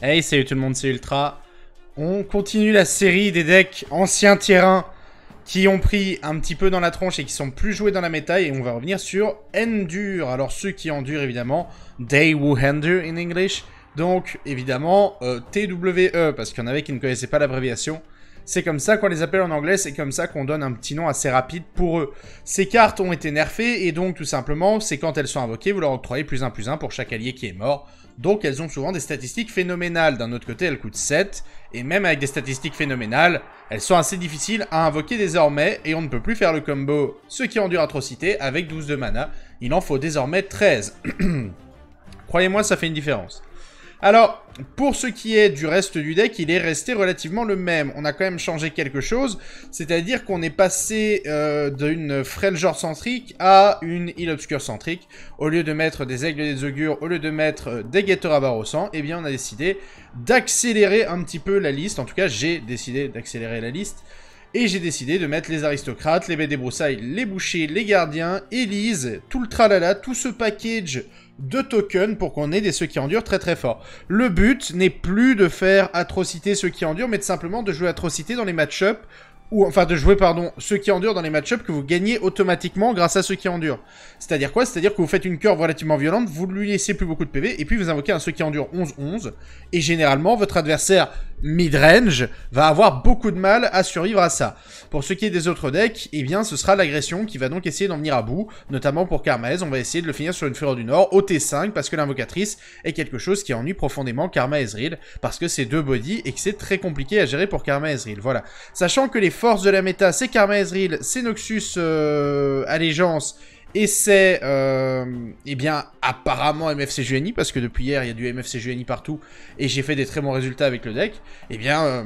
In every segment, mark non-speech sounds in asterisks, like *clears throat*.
Hey, salut tout le monde, c'est Ultra. On continue la série des decks anciens terrains qui ont pris un petit peu dans la tronche et qui sont plus joués dans la méta et on va revenir sur Endure. Alors ceux qui endurent évidemment, They Who Endure in English. Donc évidemment euh, TWE parce qu'il y en avait qui ne connaissaient pas l'abréviation. C'est comme ça qu'on les appelle en anglais, c'est comme ça qu'on donne un petit nom assez rapide pour eux. Ces cartes ont été nerfées et donc tout simplement, c'est quand elles sont invoquées, vous leur octroyez plus 1 plus 1 pour chaque allié qui est mort. Donc elles ont souvent des statistiques phénoménales. D'un autre côté, elles coûtent 7. Et même avec des statistiques phénoménales, elles sont assez difficiles à invoquer désormais. Et on ne peut plus faire le combo ceux qui endurent atrocité avec 12 de mana. Il en faut désormais 13. *clears throat* Croyez-moi, ça fait une différence. Alors, pour ce qui est du reste du deck, il est resté relativement le même. On a quand même changé quelque chose, c'est-à-dire qu'on est passé euh, d'une Freljord centrique à une île obscure centrique. Au lieu de mettre des aigles et des augures, au lieu de mettre des guetteurs à barre au sang, eh bien on a décidé d'accélérer un petit peu la liste. En tout cas, j'ai décidé d'accélérer la liste. Et j'ai décidé de mettre les aristocrates, les bêtes des broussailles, les bouchers, les gardiens, Elise, tout le tralala, tout ce package de tokens pour qu'on ait des ceux qui endurent très très fort. Le but n'est plus de faire atrocité ceux qui endurent, mais de simplement de jouer atrocité dans les match-up ou enfin de jouer pardon ceux qui endurent dans les match-up que vous gagnez automatiquement grâce à ceux qui endurent. C'est-à-dire quoi? C'est-à-dire que vous faites une curve relativement violente, vous lui laissez plus beaucoup de PV et puis vous invoquez un ceux qui endurent 11-11 et généralement votre adversaire mid-range va avoir beaucoup de mal à survivre à ça. Pour ce qui est des autres decks, eh bien ce sera l'agression qui va donc essayer d'en venir à bout, notamment pour Karmaez, on va essayer de le finir sur une Fureur du Nord au T5 parce que l'invocatrice est quelque chose qui ennuie profondément Karma Ezreal parce que c'est deux bodies et que c'est très compliqué à gérer pour Karma Ezreal. Voilà. Sachant que les force de la méta, c'est Karma Ezreal, c'est Noxus euh, Allégeance, et c'est, euh, eh bien, apparemment MFC Jueni, parce que depuis hier, il y a du MFC Jueni partout, et j'ai fait des très bons résultats avec le deck, eh bien, euh,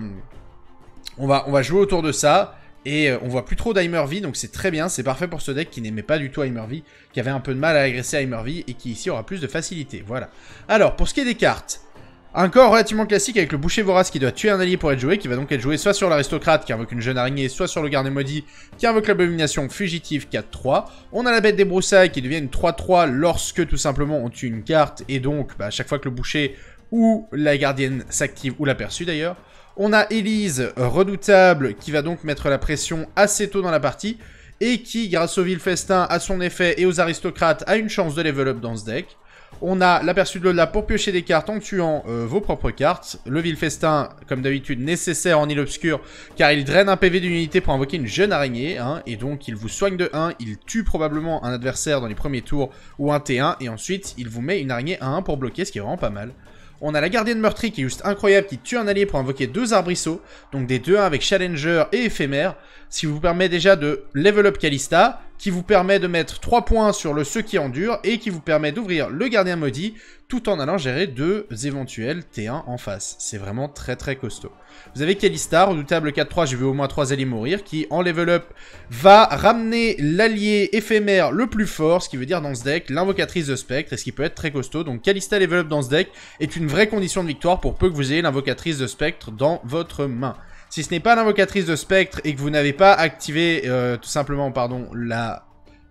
on, va, jouer autour de ça, et on voit plus trop d'Aimer donc c'est très bien, c'est parfait pour ce deck qui n'aimait pas du tout Aimer qui avait un peu de mal à agresser Aimer et qui ici aura plus de facilité, voilà. Alors, pour ce qui est des cartes, un corps relativement classique avec le boucher vorace qui doit tuer un allié pour être joué, qui va donc être joué soit sur l'aristocrate qui invoque une jeune araignée, soit sur le garde maudit qui invoque l'abomination fugitive 4-3. On a la bête des broussailles qui devient une 3-3 lorsque tout simplement on tue une carte et donc bah, à chaque fois que le boucher ou la gardienne s'active, ou l'aperçu d'ailleurs. On a Elise, redoutable, qui va donc mettre la pression assez tôt dans la partie, et qui, grâce au vil festin, à son effet et aux aristocrates, a une chance de level up dans ce deck. On a l'aperçu de l'au-delà pour piocher des cartes en tuant euh, vos propres cartes. Le vil festin, comme d'habitude, nécessaire en île obscure, car il draine un PV d'une unité pour invoquer une jeune araignée, hein, et donc il vous soigne de 1, il tue probablement un adversaire dans les premiers tours, ou un T1, et ensuite il vous met une araignée à 1 pour bloquer, ce qui est vraiment pas mal. On a la gardienne meurtrie qui est juste incroyable, qui tue un allié pour invoquer deux arbrisseaux, donc des 2-1 avec Challenger et Éphémère, ce qui vous permet déjà de level up Kalista, qui vous permet de mettre 3 points sur le ceux qui endure, et qui vous permet d'ouvrir le gardien maudit, tout en allant gérer deux éventuels T1 en face. C'est vraiment très très costaud. Vous avez Kalista, redoutable 4-3, j'ai vu au moins 3 alliés mourir, qui en level up va ramener l'allié éphémère le plus fort, ce qui veut dire dans ce deck l'invocatrice de spectre, et ce qui peut être très costaud. Donc Kalista level up dans ce deck est une vraie condition de victoire pour peu que vous ayez l'invocatrice de spectre dans votre main. Si ce n'est pas l'invocatrice de spectre et que vous n'avez pas activé euh, tout simplement pardon, la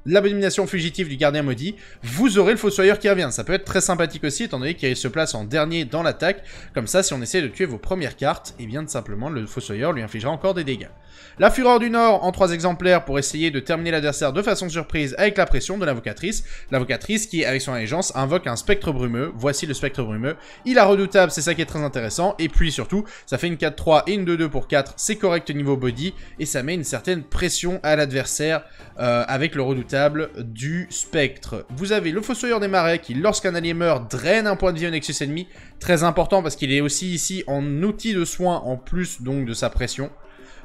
l'abomination fugitive du gardien maudit, vous aurez le fossoyeur qui revient. Ça peut être très sympathique aussi, étant donné qu'il se place en dernier dans l'attaque. Comme ça, si on essaie de tuer vos premières cartes, et eh bien simplement le fossoyeur lui infligera encore des dégâts. La Fureur du Nord en trois exemplaires pour essayer de terminer l'adversaire de façon surprise avec la pression de l'invocatrice. L'invocatrice qui, avec son allégeance, invoque un spectre brumeux. Voici le spectre brumeux. Il a redoutable, c'est ça qui est très intéressant. Et puis surtout, ça fait une 4-3 et une 2-2 pour 4. C'est correct niveau body. Et ça met une certaine pression à l'adversaire euh, avec le redoutable du spectre. Vous avez le Fossoyeur des Marais qui, lorsqu'un allié meurt, draine un point de vie au Nexus ennemi. Très important parce qu'il est aussi ici en outil de soin en plus donc de sa pression.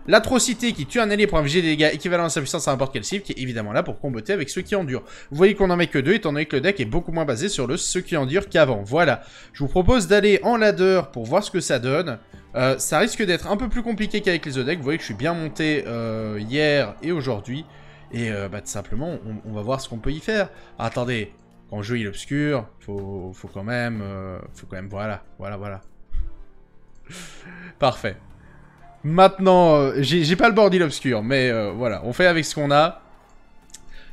L'atrocité qui tue un allié pour infliger des dégâts équivalents à sa puissance à n'importe quel cible, qui est évidemment là pour comboter avec ceux qui endurent. Vous voyez qu'on en met que deux, étant donné que le deck est beaucoup moins basé sur le ceux qui endurent qu'avant. Voilà. Je vous propose d'aller en ladder pour voir ce que ça donne. Euh, ça risque d'être un peu plus compliqué qu'avec les decks. Vous voyez que je suis bien monté euh, hier et aujourd'hui. Et euh, bah, tout simplement, on, va voir ce qu'on peut y faire. attendez, quand le jeu est obscur, faut, faut quand même... faut quand même... Voilà, voilà, voilà. *laughs* Parfait. Maintenant, euh, j'ai pas le bordil obscur, mais euh, voilà, on fait avec ce qu'on a.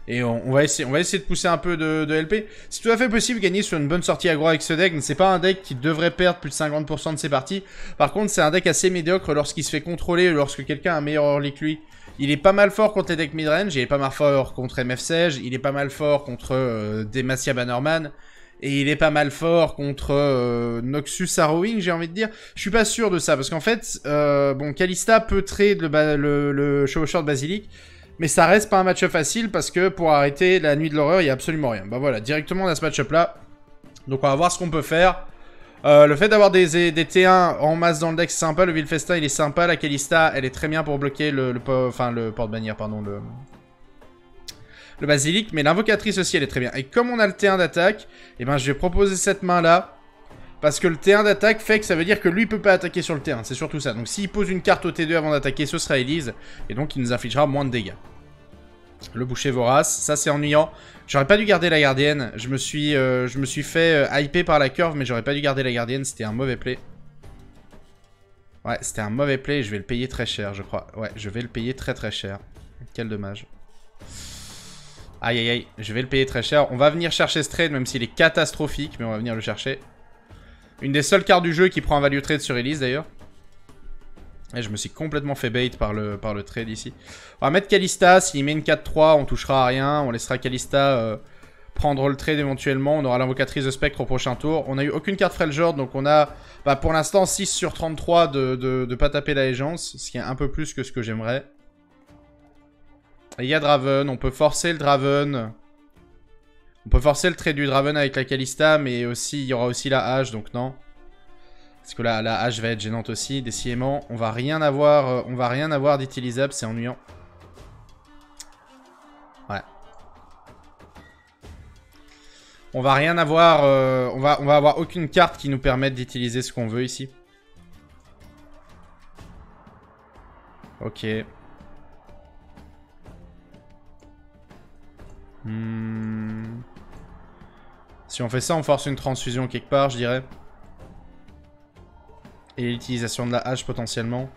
Et on, va essayer, on va essayer de pousser un peu de, LP. C'est tout à fait possible de gagner sur une bonne sortie aggro avec ce deck. C'est pas un deck qui devrait perdre plus de 50% de ses parties. Par contre, c'est un deck assez médiocre lorsqu'il se fait contrôler, lorsque quelqu'un a un meilleur early que lui. Il est pas mal fort contre les decks midrange, il est pas mal fort contre MF Sage, il est pas mal fort contre euh, Demacia Bannerman. Et il est pas mal fort contre euh, Noxus Harrowing, j'ai envie de dire. Je suis pas sûr de ça, parce qu'en fait, euh, bon, Kalista peut trade le, le, le Basilic, mais ça reste pas un match-up facile, parce que pour arrêter la Nuit de l'Horreur, il y a absolument rien. Bah voilà, directement on a ce match-up là. Donc on va voir ce qu'on peut faire. Euh, le fait d'avoir des, des, T1 en masse dans le deck, c'est sympa. Le Vilfesta, il est sympa. La Kalista, elle est très bien pour bloquer le, porte-bannière, pardon, le basilic, mais l'invocatrice aussi, elle est très bien. Et comme on a le T1 d'attaque, eh ben, je vais proposer cette main-là, parce que le T1 d'attaque fait que ça veut dire que lui peut pas attaquer sur le T1, c'est surtout ça. Donc s'il pose une carte au T2 avant d'attaquer, ce sera Elise, et donc il nous infligera moins de dégâts. Le boucher vorace, ça c'est ennuyant. J'aurais pas dû garder la gardienne, je me suis, euh, je me suis fait euh, hyper par la curve, mais j'aurais pas dû garder la gardienne, c'était un mauvais play. Ouais, c'était un mauvais play, je vais le payer très cher, je crois. Ouais, je vais le payer très très cher. Quel dommage. Aïe aïe aïe, je vais le payer très cher. On va venir chercher ce trade, même s'il est catastrophique, mais on va venir le chercher. Une des seules cartes du jeu qui prend un value trade sur Elise d'ailleurs. Et je me suis complètement fait bait par le, par le trade ici. On va mettre Kalista, s'il met une 4-3, on touchera à rien. On laissera Kalista euh, prendre le trade éventuellement. On aura l'invocatrice de spectre au prochain tour. On a eu aucune carte Freljord, donc on a bah, pour l'instant 6 sur 33 de, de pas taper la légence, ce qui est un peu plus que ce que j'aimerais. Il y a Draven, on peut forcer le Draven. On peut forcer le trait du Draven avec la Kalista, mais aussi il y aura aussi la hache, donc non. Parce que là, la hache va être gênante aussi, décidément. On va rien avoir, euh, va rien avoir d'utilisable, c'est ennuyant. Ouais. On va rien avoir, euh, on, va, on va avoir aucune carte qui nous permette d'utiliser ce qu'on veut ici. Ok. Hmm. Si on fait ça, on force une transfusion quelque part, je dirais. Et l'utilisation de la hache potentiellement.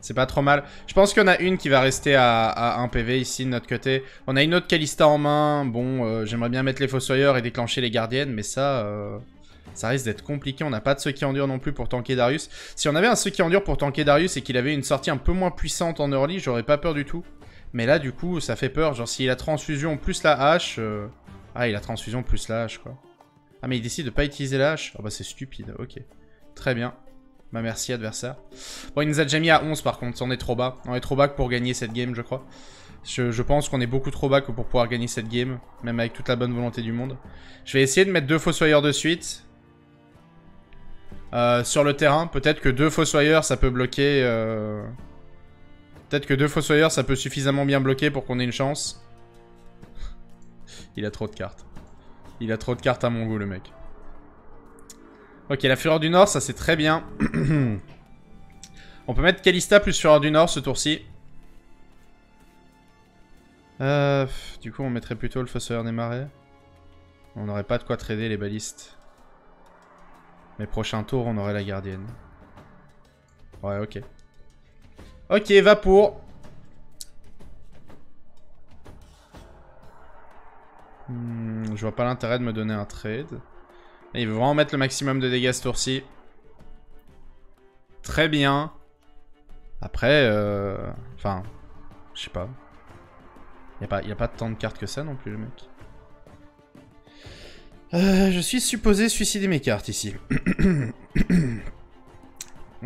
C'est pas trop mal. Je pense qu'on a une qui va rester à, 1 PV ici de notre côté. On a une autre Kalista en main. Bon, euh, j'aimerais bien mettre les Fossoyeurs et déclencher les Gardiennes, mais ça... Euh, ça risque d'être compliqué, on n'a pas de ceux qui endurent non plus pour tanker Darius. Si on avait un ceux qui endure pour tanker Darius et qu'il avait une sortie un peu moins puissante en early, j'aurais pas peur du tout. Mais là, du coup, ça fait peur. Genre, s'il a transfusion plus la hache... Euh, ah, il a transfusion plus la hache, quoi. Ah, mais il décide de pas utiliser la hache Oh, bah, c'est stupide. Ok. Très bien. Bah, merci, adversaire. Bon, il nous a déjà mis à 11, par contre. On est trop bas. On est trop bas pour gagner cette game, je crois. Je, pense qu'on est beaucoup trop bas que pour pouvoir gagner cette game. Même avec toute la bonne volonté du monde. Je vais essayer de mettre deux Fossoyeurs de suite. Euh, sur le terrain. Peut-être que deux Fossoyeurs, ça peut bloquer... Euh... Peut-être que deux Fossoyeurs, ça peut suffisamment bien bloquer pour qu'on ait une chance. Il a trop de cartes. Il a trop de cartes à mon goût, le mec. Ok, la Fureur du Nord, ça c'est très bien. *clears throat* On peut mettre Kalista plus Fureur du Nord ce tour-ci. Euh, du coup, on mettrait plutôt le Fossoyeur des Marais. On n'aurait pas de quoi trader les balistes. Mais prochain tour, on aurait la gardienne. Ouais, ok. Ok, va pour. Hmm, je vois pas l'intérêt de me donner un trade. il veut vraiment mettre le maximum de dégâts ce tour-ci. Très bien. Après, euh... Enfin, je sais pas. Il n'y a, a, pas tant de cartes que ça non plus, le mec. Euh, je suis supposé suicider mes cartes ici. *clears throat*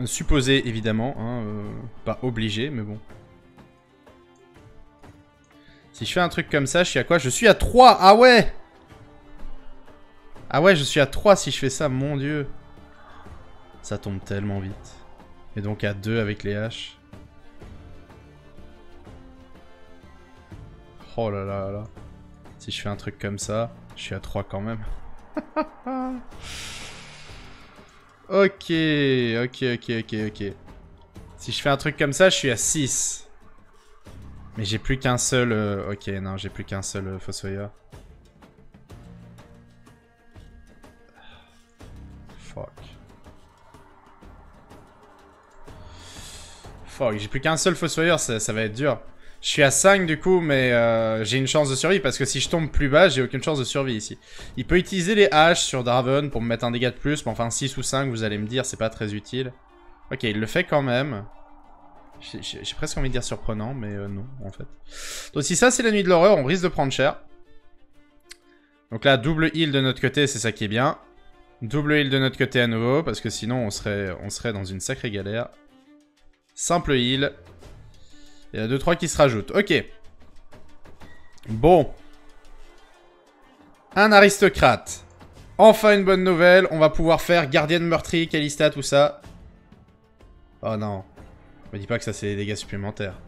Supposé, évidemment. Hein, euh, pas obligé, mais bon. Si je fais un truc comme ça, je suis à quoi? Je suis à 3 Ah ouais Ah ouais, je suis à 3 si je fais ça, mon dieu. Ça tombe tellement vite. Et donc à 2 avec les haches. Oh là là là. Si je fais un truc comme ça, je suis à 3 quand même. *laughs* Ok, ok, ok, ok, ok. Si je fais un truc comme ça, je suis à 6. Mais j'ai plus qu'un seul... Euh, ok, non, j'ai plus qu'un seul euh, Fossoyeur. Fuck. Fuck, j'ai plus qu'un seul Fossoyeur, ça, ça va être dur. Je suis à 5 du coup, mais euh, j'ai une chance de survie parce que si je tombe plus bas, j'ai aucune chance de survie ici. Il peut utiliser les haches sur Draven pour me mettre un dégât de plus, mais enfin 6 ou 5, vous allez me dire, c'est pas très utile. Ok, il le fait quand même. J'ai presque envie de dire surprenant, mais euh, non, en fait. Donc si ça c'est la nuit de l'horreur, on risque de prendre cher. Donc là, double heal de notre côté, c'est ça qui est bien. Double heal de notre côté à nouveau, parce que sinon on serait, on serait dans une sacrée galère. Simple heal. Il y a 2-3 qui se rajoutent. Ok. Bon. Un aristocrate. Enfin une bonne nouvelle. On va pouvoir faire gardienne meurtrie, Calista, tout ça. Oh non. Me dis pas que ça c'est des dégâts supplémentaires.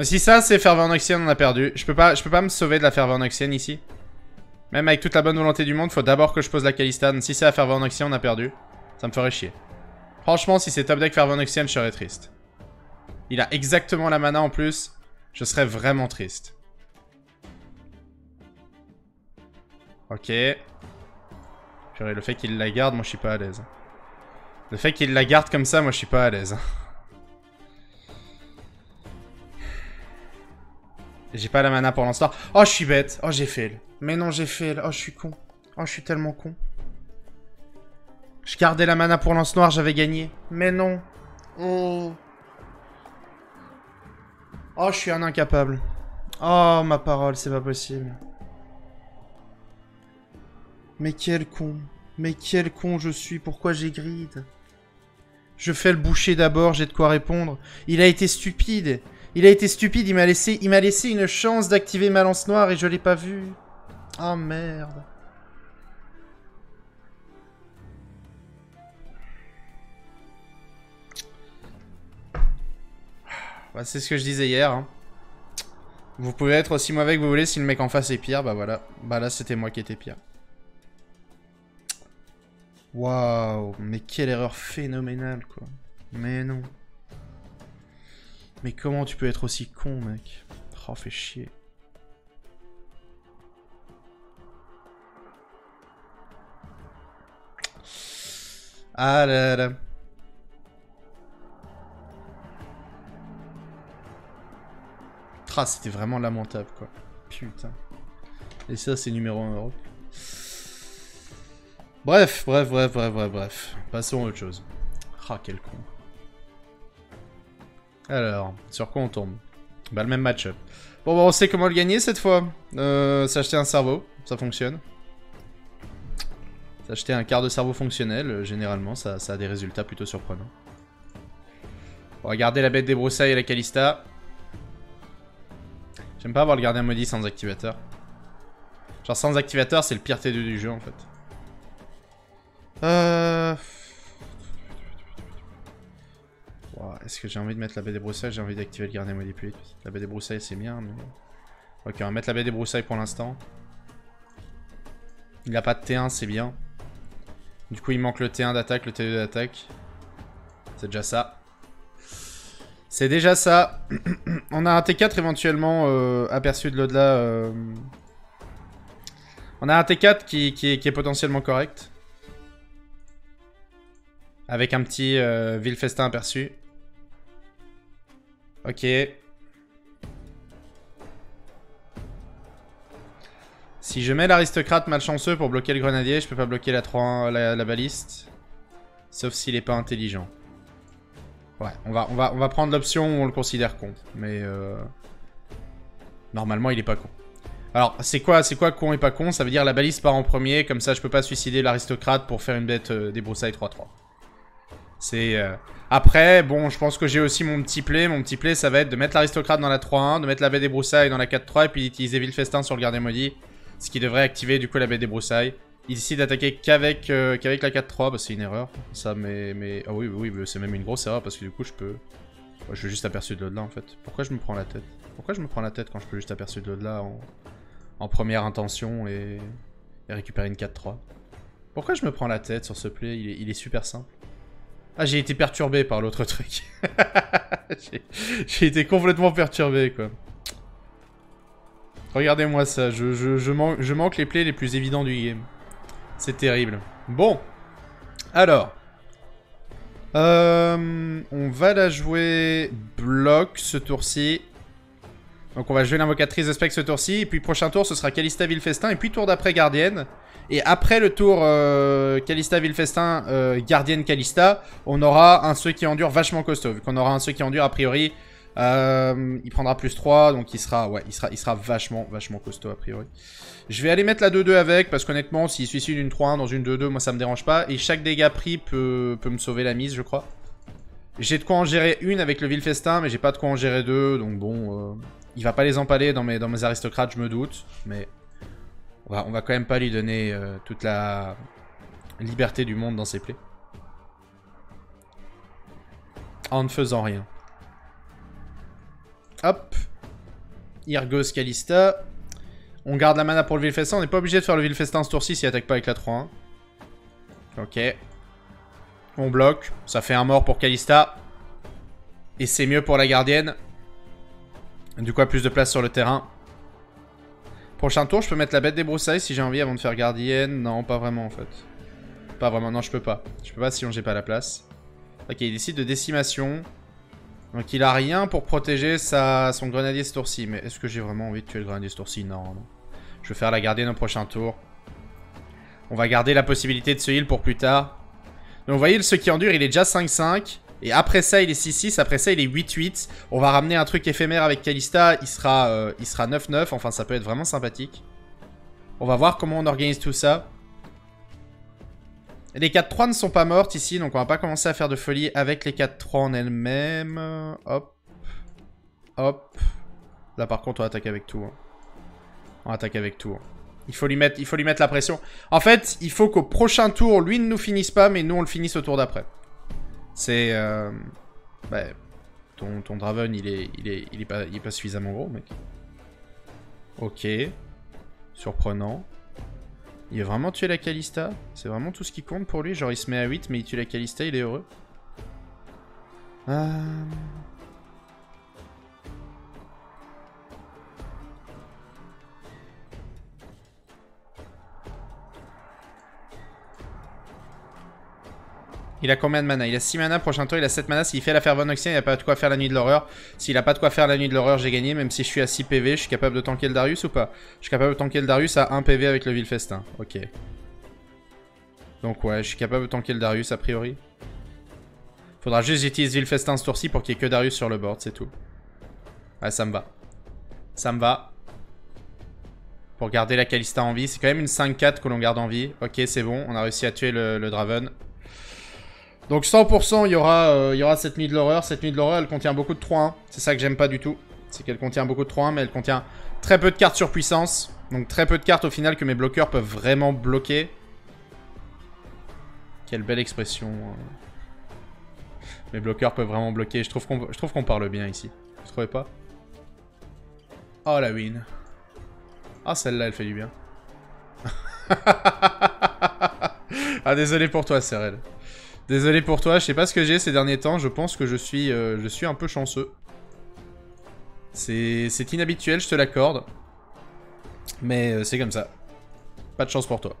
Si ça c'est ferveur noxienne, on a perdu. Je peux pas, je peux pas me sauver de la ferveur noxienne ici. Même avec toute la bonne volonté du monde, faut d'abord que je pose la Calista. si c'est la ferveur noxienne, on a perdu. Ça me ferait chier. Franchement, si c'est top deck ferveur noxienne, je serais triste. Il a exactement la mana en plus. Je serais vraiment triste. Ok. le fait qu'il la garde, moi je suis pas à l'aise. Le fait qu'il la garde comme ça, moi je suis pas à l'aise. J'ai pas la mana pour l'instant. Oh, je suis bête. Oh, j'ai fail. Mais non, j'ai fail. Oh, je suis con. Oh, je suis tellement con. Je gardais la mana pour lance noir, j'avais gagné. Mais non. Oh. Oh, je suis un incapable. Oh, ma parole, c'est pas possible. Mais quel con. Mais quel con je suis. Pourquoi j'ai grid Je fais le boucher d'abord, j'ai de quoi répondre. Il a été stupide. Il a été stupide, il m'a laissé, laissé une chance d'activer ma lance noire et je l'ai pas vu. Oh merde. Bah, c'est ce que je disais hier. Hein. Vous pouvez être aussi mauvais que vous voulez si le mec en face est pire. Bah voilà. Bah là, c'était moi qui étais pire. Waouh. Mais quelle erreur phénoménale, quoi. Mais non. Mais comment tu peux être aussi con, mec? Oh, fait chier. Ah là là. Ah, c'était vraiment lamentable, quoi. Putain. Et ça, c'est numéro 1 Europe. Bref, bref, bref, bref, bref. Passons à autre chose. Ah, quel con. Alors, sur quoi on tombe? Bah, le même match-up. Bon, bah, on sait comment le gagner cette fois. Euh, S'acheter un cerveau, ça fonctionne. S'acheter un quart de cerveau fonctionnel, euh, généralement, ça, ça, a des résultats plutôt surprenants. On va garder la bête des broussailles et la Calista. J'aime pas avoir le gardien maudit sans activateur. Genre sans activateur, c'est le pire T2 du jeu en fait. Euh... Est-ce que j'ai envie de mettre la baie des broussailles? J'ai envie d'activer le gardien maudit plus vite. La baie des broussailles c'est bien, mais... Ok, on va mettre la baie des broussailles pour l'instant. Il a pas de T1, c'est bien. Du coup, il manque le T1 d'attaque, le T2 d'attaque. C'est déjà ça. C'est déjà ça. *clears throat* on a un T4 éventuellement euh, aperçu de l'au-delà. Euh. On a un T4 qui, est, potentiellement correct. Avec un petit euh, Villefestin aperçu. Ok. Si je mets l'aristocrate malchanceux pour bloquer le grenadier, je peux pas bloquer la, 3, la, la baliste. Sauf s'il est pas intelligent. Ouais, on va, prendre l'option où on le considère con. Mais euh... normalement, il est pas con. Alors, c'est quoi, quoi con et pas con? Ça veut dire la balise part en premier, comme ça je peux pas suicider l'aristocrate pour faire une bête euh, des broussailles 3-3. C'est... Euh, après, bon, je pense que j'ai aussi mon petit play. Mon petit play, ça va être de mettre l'aristocrate dans la 3-1, de mettre la bête des broussailles dans la 4-3, et puis d'utiliser Villefestin sur le gardien maudit. Ce qui devrait activer du coup la bête des broussailles. Il décide d'attaquer qu'avec euh, la 4-3, bah c'est une erreur. Ça, mais... mais... Ah oui, oui, c'est même une grosse erreur, parce que du coup, je peux... je suis juste aperçu de l'au-delà, en fait. Pourquoi je me prends la tête? Pourquoi je me prends la tête quand je peux juste aperçu de l'au-delà en... en... première intention et... et récupérer une 4-3 Pourquoi je me prends la tête sur ce play? Il est... il est super simple. Ah, j'ai été perturbé par l'autre truc. *laughs* j'ai été complètement perturbé, quoi. Regardez-moi ça, je, je, je, je manque les plays les plus évidents du game. C'est terrible. Bon. Alors. Euh, on va la jouer bloc ce tour-ci. Donc on va jouer l'invocatrice de spec ce tour-ci. Et puis prochain tour, ce sera Calista Villefestin. Et puis tour d'après, Gardienne. Et après le tour euh, Calista Villefestin, euh, Gardienne Calista, on aura un ceux qui endure vachement costaud. Vu qu'on aura un ceux qui endure a priori, euh, il prendra plus 3. Donc il sera, ouais, il sera, il sera vachement, vachement costaud a priori. Je vais aller mettre la 2-2 avec, parce qu'honnêtement, s'il suicide d'une 3-1 dans une 2-2, moi ça me dérange pas. Et chaque dégât pris peut, peut me sauver la mise, je crois. J'ai de quoi en gérer une avec le Villefestin, mais j'ai pas de quoi en gérer deux, donc bon... Il va pas les empaler dans mes, dans mes aristocrates, je me doute. Mais on va, on va quand même pas lui donner euh, toute la liberté du monde dans ses plaies. En ne faisant rien. Hop. Irgos Calista. On garde la mana pour le Villefestin. On n'est pas obligé de faire le Villefestin ce tour-ci s'il attaque pas avec la 3-1. Ok. On bloque. Ça fait un mort pour Calista. Et c'est mieux pour la gardienne. Du coup, plus de place sur le terrain. Prochain tour, je peux mettre la bête des broussailles si j'ai envie avant de faire gardienne. Non, pas vraiment en fait. Pas vraiment, non, je peux pas. Je peux pas si j'ai pas la place. Ok, il décide de décimation. Donc il a rien pour protéger sa, son grenadier ce tour-ci. Mais est-ce que j'ai vraiment envie de tuer le grenadier ce tour-ci non, non. Je vais faire la gardienne au prochain tour. On va garder la possibilité de se heal pour plus tard. Donc vous voyez, ce qui endure, il est déjà 5-5. Et après ça, il est 6-6. Après ça, il est 8-8. On va ramener un truc éphémère avec Kalista. Il sera 9-9. Euh, enfin, ça peut être vraiment sympathique. On va voir comment on organise tout ça. Les 4-3 ne sont pas mortes ici. Donc, on va pas commencer à faire de folie avec les 4-3 en elles-mêmes. Hop. Hop. Là, par contre, on attaque avec tout. Hein. On attaque avec tout. Hein. Il faut, lui mettre, il faut lui la pression. En fait, il faut qu'au prochain tour, lui ne nous finisse pas, mais nous, on le finisse au tour d'après. C'est... Euh, bah, ton, ton Draven, il est, il, est, il, est pas, il est pas suffisamment gros, mec. Ok. Surprenant. Il a vraiment tué la Kalista C'est vraiment tout ce qui compte pour lui Genre il se met à 8 mais il tue la Kalista, il est heureux. Euh... Il a combien de mana? Il a 6 mana, prochain tour il a 7 mana. S'il fait la Fervent Oxien, il a pas de quoi faire la nuit de l'horreur. S'il a pas de quoi faire la nuit de l'horreur, j'ai gagné. Même si je suis à 6 PV, je suis capable de tanker le Darius ou pas? Je suis capable de tanker le Darius à 1 PV avec le Villefestin. Ok. Donc ouais, je suis capable de tanker le Darius a priori. Faudra juste j'utilise Villefestin ce tour-ci pour qu'il n'y ait que Darius sur le board, c'est tout. Ouais, ça me va. Ça me va. Pour garder la Kalista en vie. C'est quand même une 5-4 que l'on garde en vie. Ok, c'est bon. On a réussi à tuer le Draven. Donc 100% il y aura, euh, il y aura cette nuit de l'horreur. Cette nuit de l'horreur elle contient beaucoup de 3-1. C'est ça que j'aime pas du tout. C'est qu'elle contient beaucoup de 3-1 mais elle contient très peu de cartes sur puissance. Donc très peu de cartes au final que mes bloqueurs peuvent vraiment bloquer. Quelle belle expression. Hein. Mes bloqueurs peuvent vraiment bloquer. Je trouve qu'on parle bien ici. Vous trouvez pas? Oh la win. Ah celle-là elle fait du bien. *laughs* ah désolé pour toi Serel. Désolé pour toi, je sais pas ce que j'ai ces derniers temps, je pense que je suis, euh, un peu chanceux. C'est inhabituel, je te l'accorde. Mais euh, c'est comme ça. Pas de chance pour toi.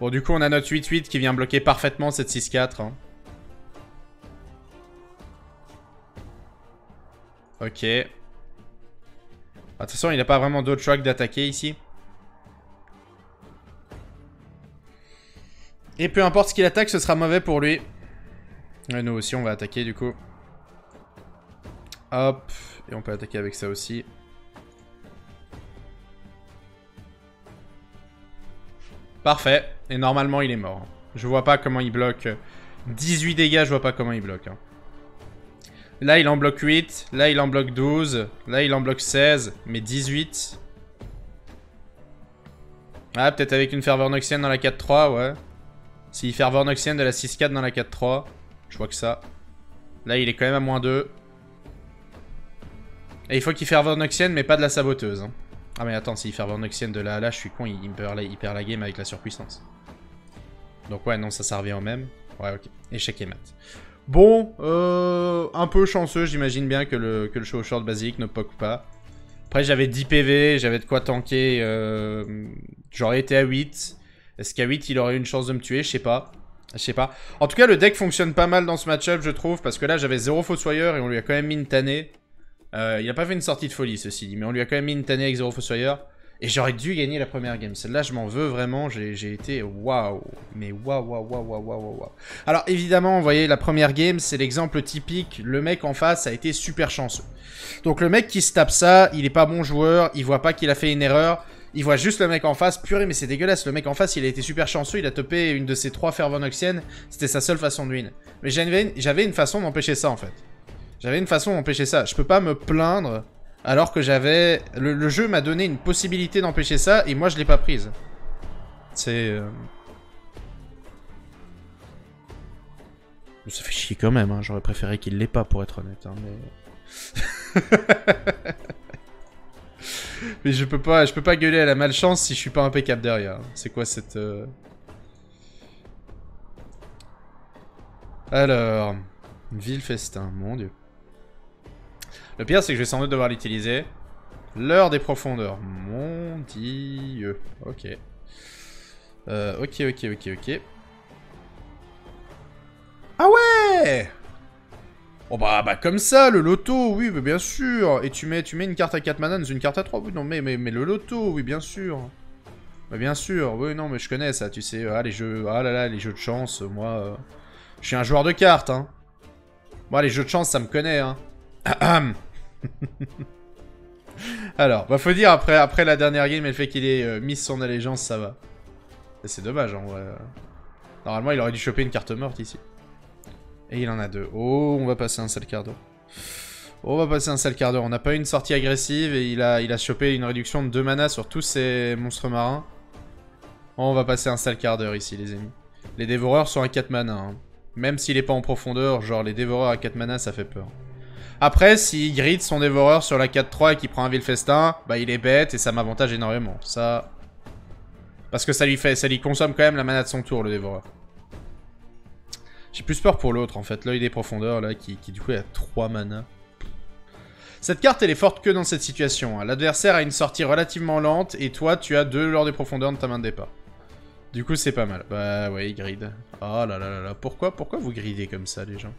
Bon, du coup, on a notre 8-8 qui vient bloquer parfaitement cette 6-4. Hein. Ok. De toute façon, il n'a pas vraiment d'autre choix que d'attaquer ici. Et peu importe ce qu'il attaque, ce sera mauvais pour lui. Et nous aussi, on va attaquer du coup. Hop. Et on peut attaquer avec ça aussi. Parfait. Et normalement, il est mort. Je vois pas comment il bloque. 18 dégâts, je vois pas comment il bloque. Hein. Là, il en bloque 8. Là, il en bloque 12. Là, il en bloque 16. Mais 18. Ah, peut-être avec une ferveur noxienne dans la 4-3, ouais. S'il fait Noxian de la 6-4 dans la 4-3, je vois que ça. Là, il est quand même à moins 2. Et il faut qu'il fasse Noxian, mais pas de la saboteuse. Hein. Ah mais attends, s'il fait Noxian de la là, je suis con, il, perd la, game avec la surpuissance. Donc ouais, non, ça, ça revient au même. Ouais, ok. Échec et mat. Bon, euh, un peu chanceux, j'imagine bien que le, show short basique ne poke pas. Après, j'avais 10 PV, j'avais de quoi tanker. Euh, J'aurais été à 8. Est-ce qu'à 8, il aurait eu une chance de me tuer? Je sais pas. Je sais pas. En tout cas, le deck fonctionne pas mal dans ce match-up, je trouve, parce que là, j'avais 0 Fossoyeur et on lui a quand même mis une tannée. Euh, il a pas fait une sortie de folie, ceci dit, mais on lui a quand même mis une tannée avec 0 Fossoyeur. Et j'aurais dû gagner la première game. Celle-là, je m'en veux vraiment. J'ai été waouh. Mais waouh, waouh, waouh, waouh, waouh, waouh. Alors, évidemment, vous voyez, la première game, c'est l'exemple typique. Le mec en face a été super chanceux. Donc, le mec qui se tape ça, il est pas bon joueur. Il voit pas qu'il a fait une erreur. Il voit juste le mec en face. Purée, mais c'est dégueulasse. Le mec en face, il a été super chanceux. Il a topé une de ses trois fervonoxiennes. C'était sa seule façon de win. Mais j'avais une façon d'empêcher ça, en fait. J'avais une façon d'empêcher ça. Je peux pas me plaindre alors que j'avais... Le, jeu m'a donné une possibilité d'empêcher ça, et moi je l'ai pas prise. C'est... Euh, ça fait chier quand même, hein. j'aurais préféré qu'il l'ait pas pour être honnête. Hein, mais... *laughs* mais je peux pas, je peux pas gueuler à la malchance si je suis pas impeccable derrière. C'est quoi cette... Euh, alors... Ville festin, mon dieu. Le pire, c'est que je vais sans doute devoir l'utiliser. L'heure des profondeurs. Mon dieu. Ok. Euh, ok, ok, ok, ok. Ah ouais Oh bah, bah comme ça, le loto, oui, bien sûr. Et tu mets, tu mets une carte à 4 mana une carte à 3. Oui, non, mais, mais, mais le loto, oui, bien sûr. Bah bien sûr, oui, non, mais je connais ça, tu sais. Ah, les jeux, ah là là, les jeux de chance, moi... Euh, je suis un joueur de cartes, hein. Moi, les jeux de chance, ça me connaît, hein. *clears throat* Alors, bah faut dire, après, après la dernière game, le fait qu'il ait euh, mis son allégeance, ça va. C'est dommage, en vrai. Normalement, il aurait dû choper une carte morte ici. Et il en a deux. Oh, on va passer un sale quart d'heure. Oh, on va passer un sale quart d'heure. On n'a pas eu une sortie agressive et il a, chopé une réduction de 2 mana sur tous ces monstres marins. Oh, on va passer un sale quart d'heure ici, les amis. Les dévoreurs sont à 4 mana. Hein. Même s'il est pas en profondeur, genre les dévoreurs à 4 mana, ça fait peur. Après, s'il grid son dévoreur sur la 4-3 et qu'il prend un vil festin, bah il est bête et ça m'avantage énormément. Ça... Parce que ça lui fait, ça lui consomme quand même la mana de son tour, le dévoreur. J'ai plus peur pour l'autre, en fait. L'œil des profondeurs, là, qui, du coup a 3 mana. Cette carte, elle est forte que dans cette situation. Hein. L'adversaire a une sortie relativement lente, et toi, tu as deux lors des profondeurs de ta main de départ. Du coup, c'est pas mal. Bah ouais, il grid. Oh là là là là. Pourquoi, pourquoi vous gridez comme ça, les gens?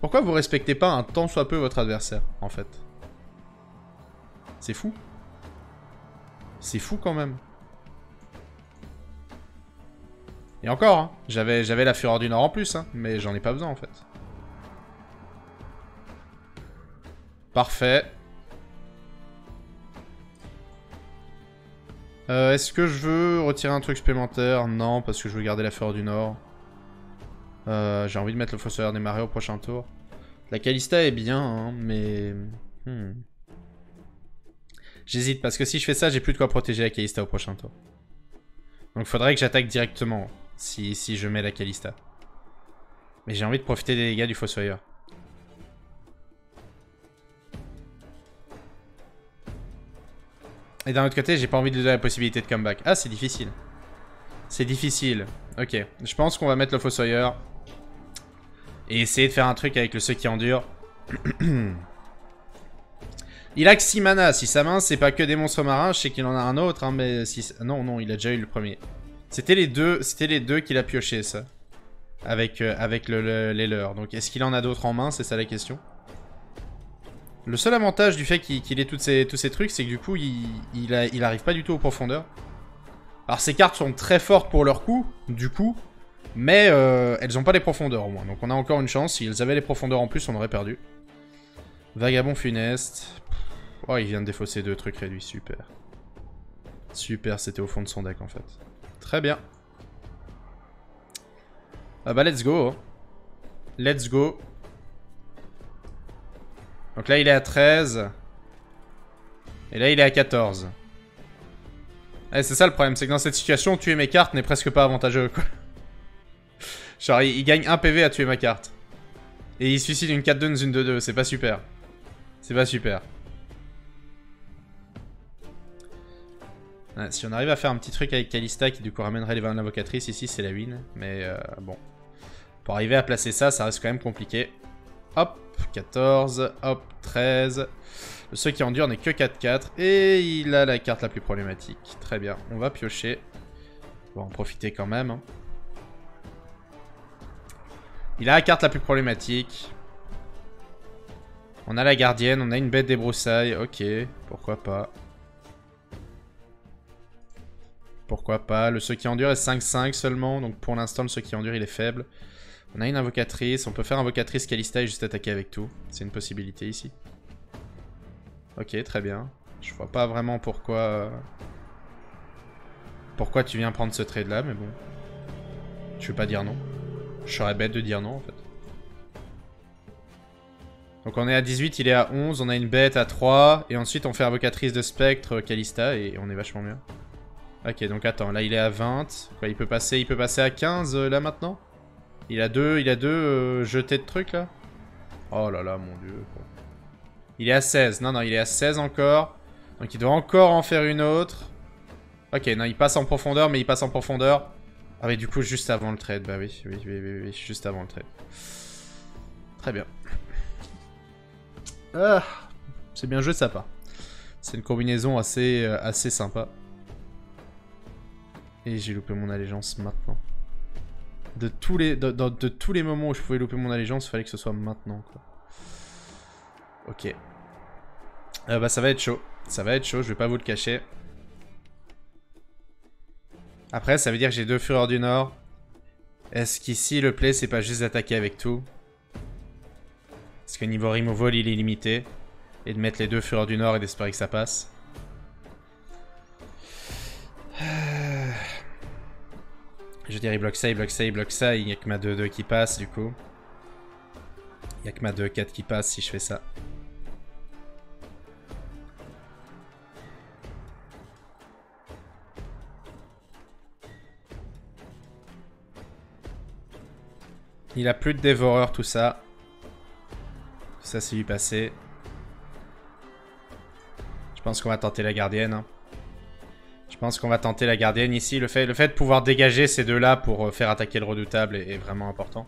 Pourquoi vous respectez pas un tant soit peu votre adversaire, en fait? C'est fou. C'est fou quand même. Et encore, hein, j'avais la Fureur du Nord en plus, hein, mais j'en ai pas besoin en fait. Parfait. Euh, est-ce que je veux retirer un truc supplémentaire? Non, parce que je veux garder la Fureur du Nord. Euh, j'ai envie de mettre le Fossoyeur des Marées au prochain tour. La Calista est bien, hein, mais... Hmm. J'hésite, parce que si je fais ça, j'ai plus de quoi protéger la Calista au prochain tour. Donc faudrait que j'attaque directement, si, si je mets la Calista. Mais j'ai envie de profiter des dégâts du Fossoyeur. Et d'un autre côté, j'ai pas envie de donner la possibilité de comeback. Ah, c'est difficile. C'est difficile. Ok, je pense qu'on va mettre le Fossoyeur. Et essayer de faire un truc avec le ceux qui endure. *clears throat* il a que 6 mana. Si sa main, c'est pas que des monstres marins, je sais qu'il en a un autre, hein, mais si... Non, non, il a déjà eu le premier. C'était les deux, deux qu'il a pioché, ça. Avec, euh, avec le, les leurs. Donc, est-ce qu'il en a d'autres en main? C'est ça la question. Le seul avantage du fait qu'il ait ces, tous ces trucs, c'est que du coup, il, il, arrive pas du tout aux profondeurs. Alors, ces cartes sont très fortes pour leur coup, du coup, mais euh, elles n'ont pas les profondeurs au moins. Donc on a encore une chance. Si elles avaient les profondeurs en plus, on aurait perdu. Vagabond funeste. Oh, il vient de défausser deux trucs réduits. Super. Super, c'était au fond de son deck en fait. Très bien. Ah bah let's go. Hein. Let's go. Donc là il est à 13. Et là il est à 14. Eh, c'est ça le problème, c'est que dans cette situation, tuer mes cartes n'est presque pas avantageux quoi. *laughs* Genre, il, gagne 1 PV à tuer ma carte. Et il suicide une 4-2 dans une 2-2. C'est pas super. C'est pas super. Si on arrive à faire un petit truc avec Kalista qui du coup ramènerait les 20 invocatrices ici, c'est la win. Mais euh, bon. Pour arriver à placer ça, ça reste quand même compliqué. Hop, 14, hop, 13. Le seul qui endure n'est que 4-4. Et il a la carte la plus problématique. Très bien, on va piocher. On va en profiter quand même. Hein. Il a la carte la plus problématique. On a la gardienne, on a une bête des broussailles. Ok, pourquoi pas. Pourquoi pas. Le ce qui endure est 5-5 seulement. Donc pour l'instant, le ce qui endure, il est faible. On a une invocatrice. On peut faire invocatrice Kalista et juste attaquer avec tout. C'est une possibilité ici. Ok, très bien. Je vois pas vraiment pourquoi... Pourquoi tu viens prendre ce trade là, mais bon. Je vais pas dire non. Je serais bête de dire non, en fait. Donc on est à 18, il est à 11, on a une bête à 3, et ensuite on fait invocatrice de spectre, Kalista, et on est vachement bien. Ok, donc attends, là il est à 20. Quoi, il peut passer, il peut passer à 15 euh, là maintenant? Il a deux, il a deux euh, jetés de trucs là? Oh là là, mon dieu. Il est à 16. Non, non, il est à 16 encore. Donc il doit encore en faire une autre. Ok, non, il passe en profondeur, mais il passe en profondeur. Ah oui, du coup, juste avant le trade. Bah oui, oui, oui, oui, oui juste avant le trade. Très bien. Ah, c'est bien joué de sa part. C'est une combinaison assez, euh, assez sympa. Et j'ai loupé mon allégeance maintenant. De tous, les, de, tous les moments où je pouvais louper mon allégeance, il fallait que ce soit maintenant. Quoi. Ok. Euh, bah ça va être chaud. Ça va être chaud, je vais pas vous le cacher. Après, ça veut dire que j'ai deux Fureurs du Nord. Est-ce qu'ici, le play, c'est pas juste d'attaquer avec tout? Parce que niveau removal, il est limité. Et de mettre les deux Fureurs du Nord et d'espérer que ça passe. Je il bloque ça, il bloque ça, il bloque ça. Il n'y a que ma 2-2 qui passe, du coup. Il n'y a que ma 2-4 qui passe si je fais ça. Il a plus de dévoreur, tout ça. Ça, c'est lui passé. Je pense qu'on va tenter la gardienne. Hein. Je pense qu'on va tenter la gardienne ici. Le fait, de pouvoir dégager ces deux-là pour euh, faire attaquer le redoutable est, vraiment important.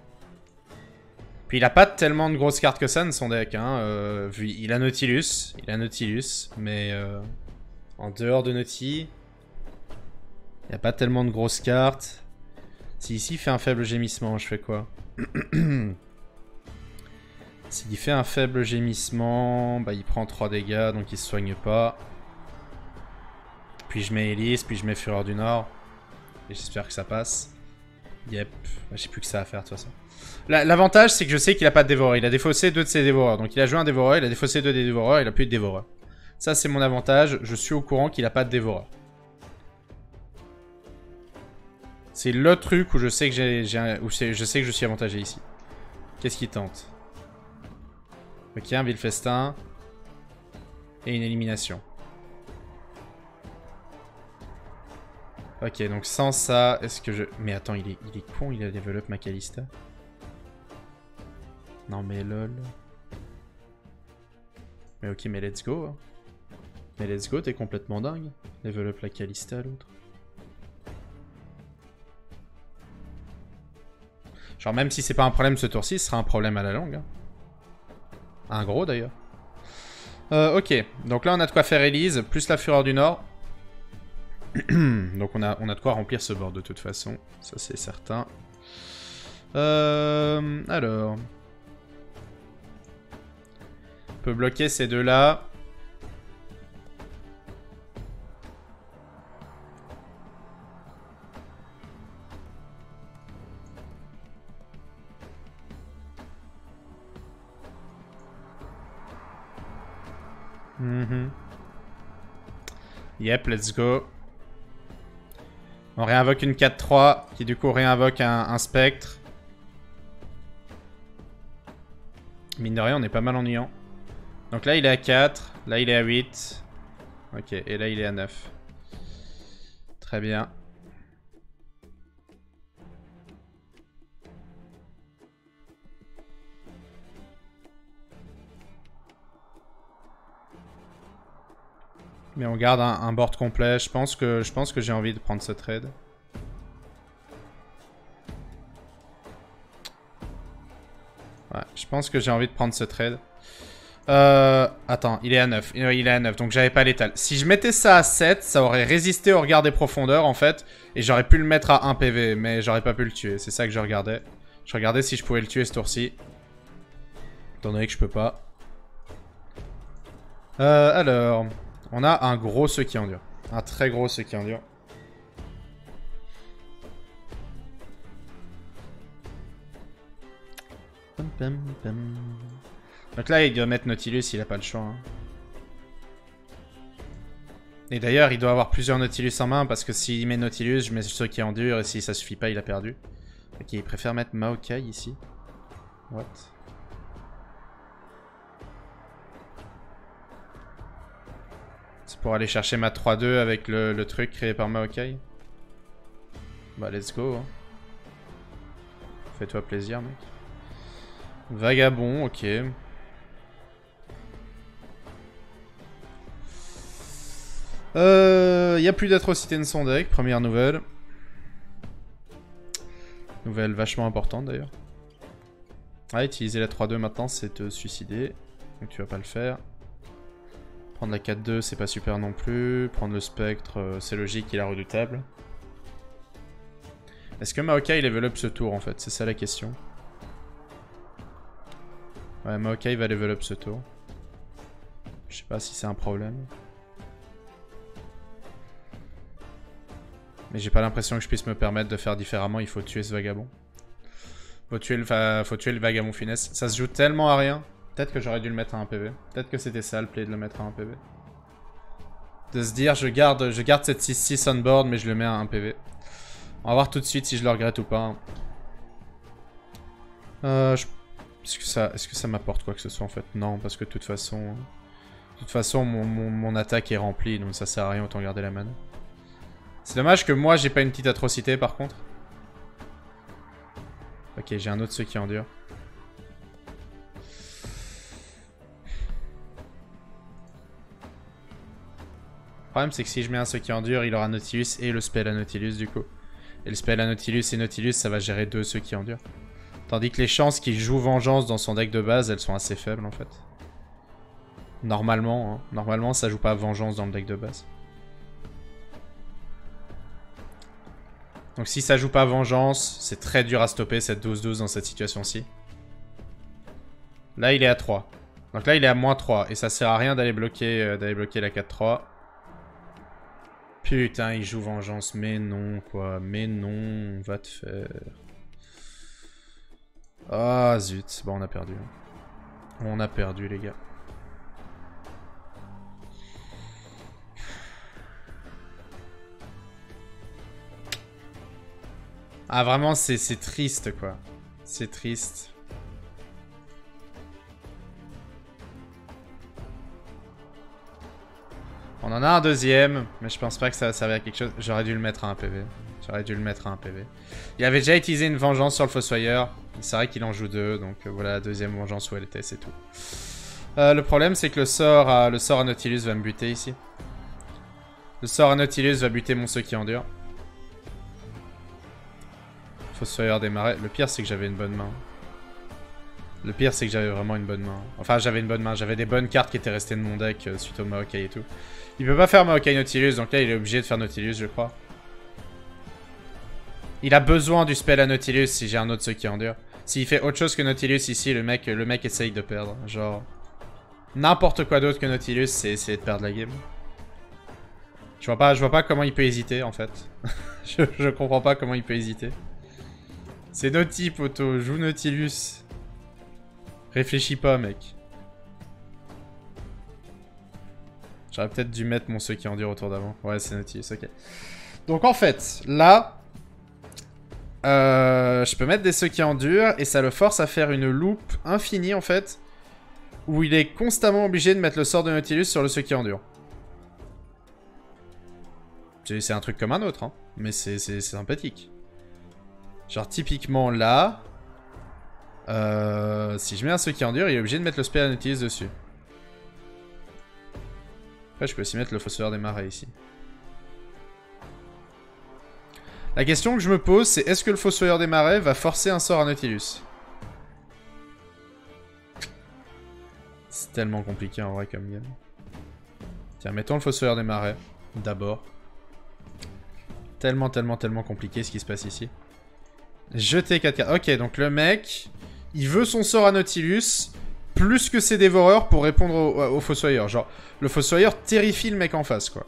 Puis il a pas tellement de grosses cartes que ça de son deck. Hein. Euh, il a Nautilus. Il a Nautilus. Mais euh, en dehors de Nautilus, il n'y a pas tellement de grosses cartes. Si ici il fait un faible gémissement, je fais quoi? *clears throat* S'il fait un faible gémissement, bah il prend 3 dégâts, donc il se soigne pas. Puis je mets Elise, puis je mets Fureur du Nord. Et j'espère que ça passe. Yep, j'ai plus que ça à faire de toute façon. L'avantage, c'est que je sais qu'il a pas de dévoreur. Il a défaussé deux de ses dévoreurs. Donc il a joué un dévoreur, il a défaussé deux des dévoreurs, il a plus de dévoreur. Ça, c'est mon avantage. Je suis au courant qu'il a pas de dévoreur. C'est le truc où je sais que j'ai, je sais que je suis avantagé ici. Qu'est-ce qu'il tente? Ok, un vil festin. Et une élimination. Ok, donc sans ça, est-ce que je... Mais attends, il est, il est con, il a développé Macalista. Non mais lol. Mais ok, mais let's go. Hein. Mais let's go, t'es complètement dingue. Develop la Calista l'autre. Genre même si c'est pas un problème ce tour-ci, ce sera un problème à la longue. Hein. Un gros d'ailleurs. Euh, ok, donc là on a de quoi faire Elise, plus la Fureur du Nord. *clears throat* donc on a, on a de quoi remplir ce board de toute façon, ça c'est certain. Euh, alors... On peut bloquer ces deux-là. Mhm. Yep, let's go. On réinvoque une 4-3 qui du coup réinvoque un, spectre. Mine de rien, on est pas mal ennuyant. Donc là, il est à 4. Là, il est à 8. Ok, et là, il est à 9. Très bien. Mais on garde un, board complet. Je pense que, je pense que j'ai envie de prendre ce trade. Ouais, je pense que j'ai envie de prendre ce trade. Euh, attends, il est à 9. Il est à 9, donc j'avais pas l'étal. Si je mettais ça à 7, ça aurait résisté au regard des profondeurs, en fait. Et j'aurais pu le mettre à 1 PV, mais j'aurais pas pu le tuer. C'est ça que je regardais. Je regardais si je pouvais le tuer ce tour-ci. Étant donné que je peux pas. Euh, alors, on a un gros ce qui endure. Un très gros ce qui endure. Donc là, il doit mettre Nautilus, il a pas le choix. Hein. Et d'ailleurs, il doit avoir plusieurs Nautilus en main, parce que s'il met Nautilus, je mets ceux qui endurent, et si ça suffit pas, il a perdu. Ok, il préfère mettre Maokai ici. What? Pour aller chercher ma 3-2 avec le, truc créé par Maokai Bah, let's go. Hein. Fais-toi plaisir, mec. Vagabond, ok. Euh, il n'y a plus d'atrocité de son deck, première nouvelle. Nouvelle vachement importante d'ailleurs. Ah, utiliser la 3-2 maintenant, c'est te suicider. Donc tu vas pas le faire. Prendre la 4-2, c'est pas super non plus. Prendre le spectre, euh, c'est logique, il est redoutable. Est-ce que Maokai level up ce tour en fait? C'est ça la question. Ouais, Maokai va level up ce tour. Je sais pas si c'est un problème. Mais j'ai pas l'impression que je puisse me permettre de faire différemment, il faut tuer ce vagabond. Faut tuer le, faut tuer le vagabond finesse. Ça se joue tellement à rien. Peut-être que j'aurais dû le mettre à un PV. Peut-être que c'était ça le play de le mettre à un PV. De se dire, je garde, je garde cette 6-6 on board, mais je le mets à un PV. On va voir tout de suite si je le regrette ou pas. Euh, Est-ce que ça, est ça m'apporte quoi que ce soit en fait? Non, parce que de toute façon... De toute façon, mon, mon attaque est remplie, donc ça sert à rien, autant garder la mana. C'est dommage que moi j'ai pas une petite atrocité par contre. Ok, j'ai un autre ceux qui endure. Le problème c'est que si je mets un ceux qui endure, il aura Nautilus et le spell à Nautilus du coup. Et le spell à Nautilus et Nautilus, ça va gérer deux ceux qui endurent. Tandis que les chances qu'il joue Vengeance dans son deck de base, elles sont assez faibles en fait. Normalement, hein. normalement ça joue pas Vengeance dans le deck de base. Donc si ça joue pas Vengeance, c'est très dur à stopper cette 12-12 dans cette situation-ci. Là, il est à 3. Donc là, il est à moins 3. Et ça sert à rien d'aller bloquer, euh, d'aller bloquer la 4-3. Putain, il joue Vengeance. Mais non, quoi. Mais non, va te faire. Ah, zut. Bon, on a perdu. On a perdu, les gars. Ah, vraiment, c'est triste, quoi. C'est triste. On en a un deuxième, mais je pense pas que ça va servir à quelque chose. J'aurais dû le mettre à un PV. J'aurais dû le mettre à un PV. Il avait déjà utilisé une vengeance sur le Fossoyeur. C'est vrai qu'il en joue deux, donc euh, voilà la deuxième vengeance où elle était, c'est tout. Euh, le problème, c'est que le sort, à, le sort Nautilus va me buter ici. Le sort à Nautilus va buter mon ceux qui endure. Fossoyeur marais. Le pire, c'est que j'avais une bonne main. Le pire, c'est que j'avais vraiment une bonne main. Enfin, j'avais une bonne main. J'avais des bonnes cartes qui étaient restées de mon deck euh, suite au Maokai et tout. Il peut pas faire Maokai Nautilus, donc là, il est obligé de faire Nautilus, je crois. Il a besoin du spell à Nautilus si j'ai un autre ceux qui endure. S'il fait autre chose que Nautilus ici, le mec, le mec essaye de perdre. Genre... N'importe quoi d'autre que Nautilus, c'est essayer de perdre la game. Je vois pas, je vois pas comment il peut hésiter, en fait. *laughs* je, comprends pas comment il peut hésiter. C'est Naughty, poteau. Joue Nautilus. Réfléchis pas, mec. J'aurais peut-être dû mettre mon ceux qui endure autour d'avant. Ouais, c'est Nautilus, ok. Donc en fait, là... Euh, je peux mettre des ceux qui endurent et ça le force à faire une loupe infinie en fait. Où il est constamment obligé de mettre le sort de Nautilus sur le ceux qui endure. C'est un truc comme un autre, hein. Mais c'est sympathique. Genre typiquement là, euh, si je mets un ceux qui endure, il est obligé de mettre le spell Nautilus dessus. Je peux aussi mettre le fossoyeur des marais ici. La question que je me pose, c'est est-ce que le fossoyeur des marais va forcer un sort à Nautilus? C'est tellement compliqué en vrai comme game. Tiens, mettons le fossoyeur des marais, d'abord. Tellement, tellement, tellement compliqué ce qui se passe ici. Jeter 4 cartes. Ok, donc le mec, il veut son sort à Nautilus plus que ses dévoreurs pour répondre au, Fossoyeur. Genre, le Fossoyeur terrifie le mec en face, quoi.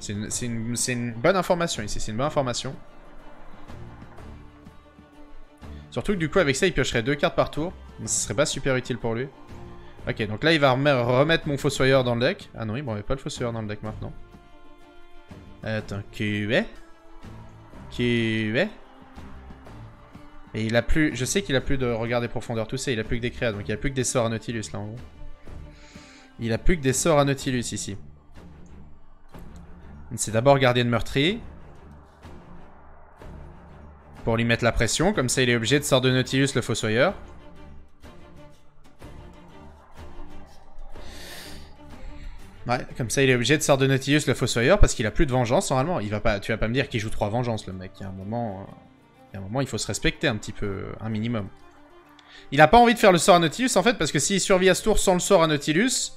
C'est une, bonne information ici, c'est une bonne information. Surtout que du coup, avec ça, il piocherait deux cartes par tour. Mais ce serait pas super utile pour lui. Ok, donc là, il va remettre mon Fossoyeur dans le deck. Ah non, il ne pas le Fossoyeur dans le deck maintenant. Attends, QE QE Et il a plus... Je sais qu'il a plus de regard des profondeurs, tout ça. Il a plus que des créas, donc il a plus que des sorts à Nautilus, là, en gros. Il a plus que des sorts à Nautilus, ici. C'est d'abord gardien de meurtrier. Pour lui mettre la pression, comme ça il est obligé de sortir de Nautilus le Fossoyeur. Ouais, comme ça il est obligé de sortir de Nautilus le Fossoyeur parce qu'il a plus de vengeance normalement. Il va pas, tu vas pas me dire qu'il joue 3 vengeances le mec. Il y a un moment, il y a un moment il faut se respecter un petit peu, un minimum. Il a pas envie de faire le sort à Nautilus en fait parce que s'il survit à ce tour sans le sort à Nautilus,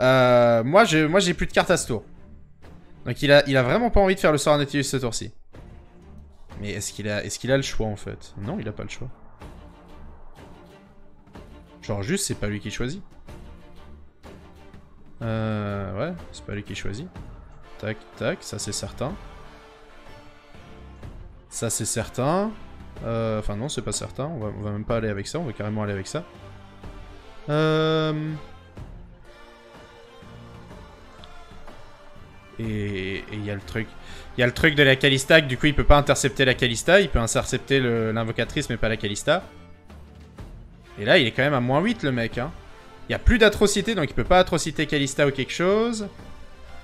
euh, moi j'ai plus de cartes à ce tour. Donc il a, vraiment pas envie de faire le sort à Nautilus ce tour-ci. Mais est-ce qu'il a, est a le choix en fait? Non, il a pas le choix. Genre juste, c'est pas lui qui choisit. Euh, ouais, c'est pas lui qui choisit. Tac, tac, ça c'est certain. Ça c'est certain. Euh, enfin non, c'est pas certain. On va, va même pas aller avec ça, on va carrément aller avec ça. Euh... Et il y a le truc. Il y a le truc de la Calista, du coup il peut pas intercepter la Calista, il peut intercepter l'invocatrice mais pas la Calista. Et là il est quand même à moins 8 le mec. Hein. Il y a plus d'atrocité donc il peut pas atrociter Calista ou quelque chose.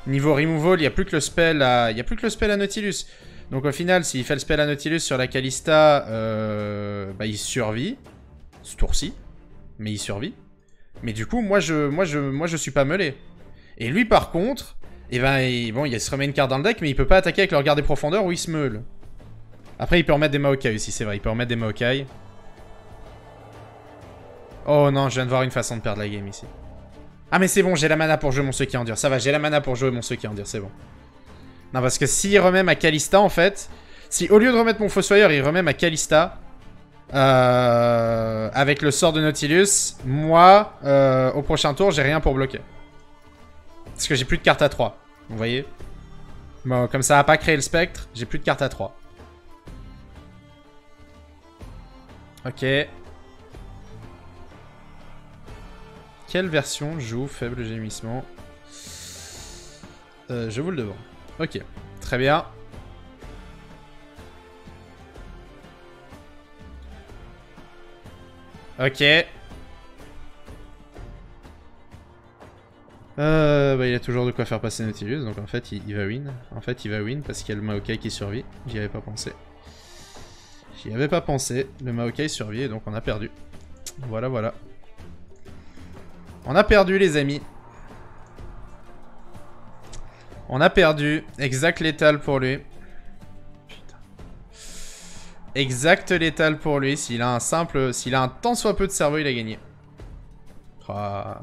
Niveau removal, il y a plus que le spell à, il y a plus que le spell à Nautilus. Donc au final, s'il fait le spell à Nautilus sur la Calista, euh, bah, il survit. Ce tour-ci. Mais il survit. Mais du coup, moi je, moi, je, moi je suis pas meulé. Et lui par contre, et ben, bon, il se remet une carte dans le deck, mais il peut pas attaquer avec le regard des profondeurs où il se meule. Après, il peut remettre des Maokai aussi, c'est vrai. Il peut remettre des Maokai. Oh non, je viens de voir une façon de perdre la game ici. Ah mais c'est bon, j'ai la mana pour jouer mon ceux qui endure. Ça va, j'ai la mana pour jouer mon ceux qui endure, c'est bon. Non, parce que s'il remet ma Kalista, en fait... Si au lieu de remettre mon Fossoyeur, il remet ma Kalista... Euh, avec le sort de Nautilus, moi, euh, au prochain tour, j'ai rien pour bloquer. Parce que j'ai plus de cartes à 3. Vous voyez comme ça a pas créé le spectre, j'ai plus de cartes à 3. Ok. Quelle version joue faible gémissement? Euh, Je vous le demande. Ok, très bien. Ok. Euh, bah, il a toujours de quoi faire passer Nautilus, donc en fait il, va win. En fait il va win parce qu'il y a le Maokai qui survit. J'y avais pas pensé. J'y avais pas pensé. Le Maokai survit et donc on a perdu. Voilà, voilà. On a perdu les amis. On a perdu. Exact létal pour lui. Putain. Exact létal pour lui. S'il a un simple... S'il a un tant soit peu de cerveau, il a gagné. Ah.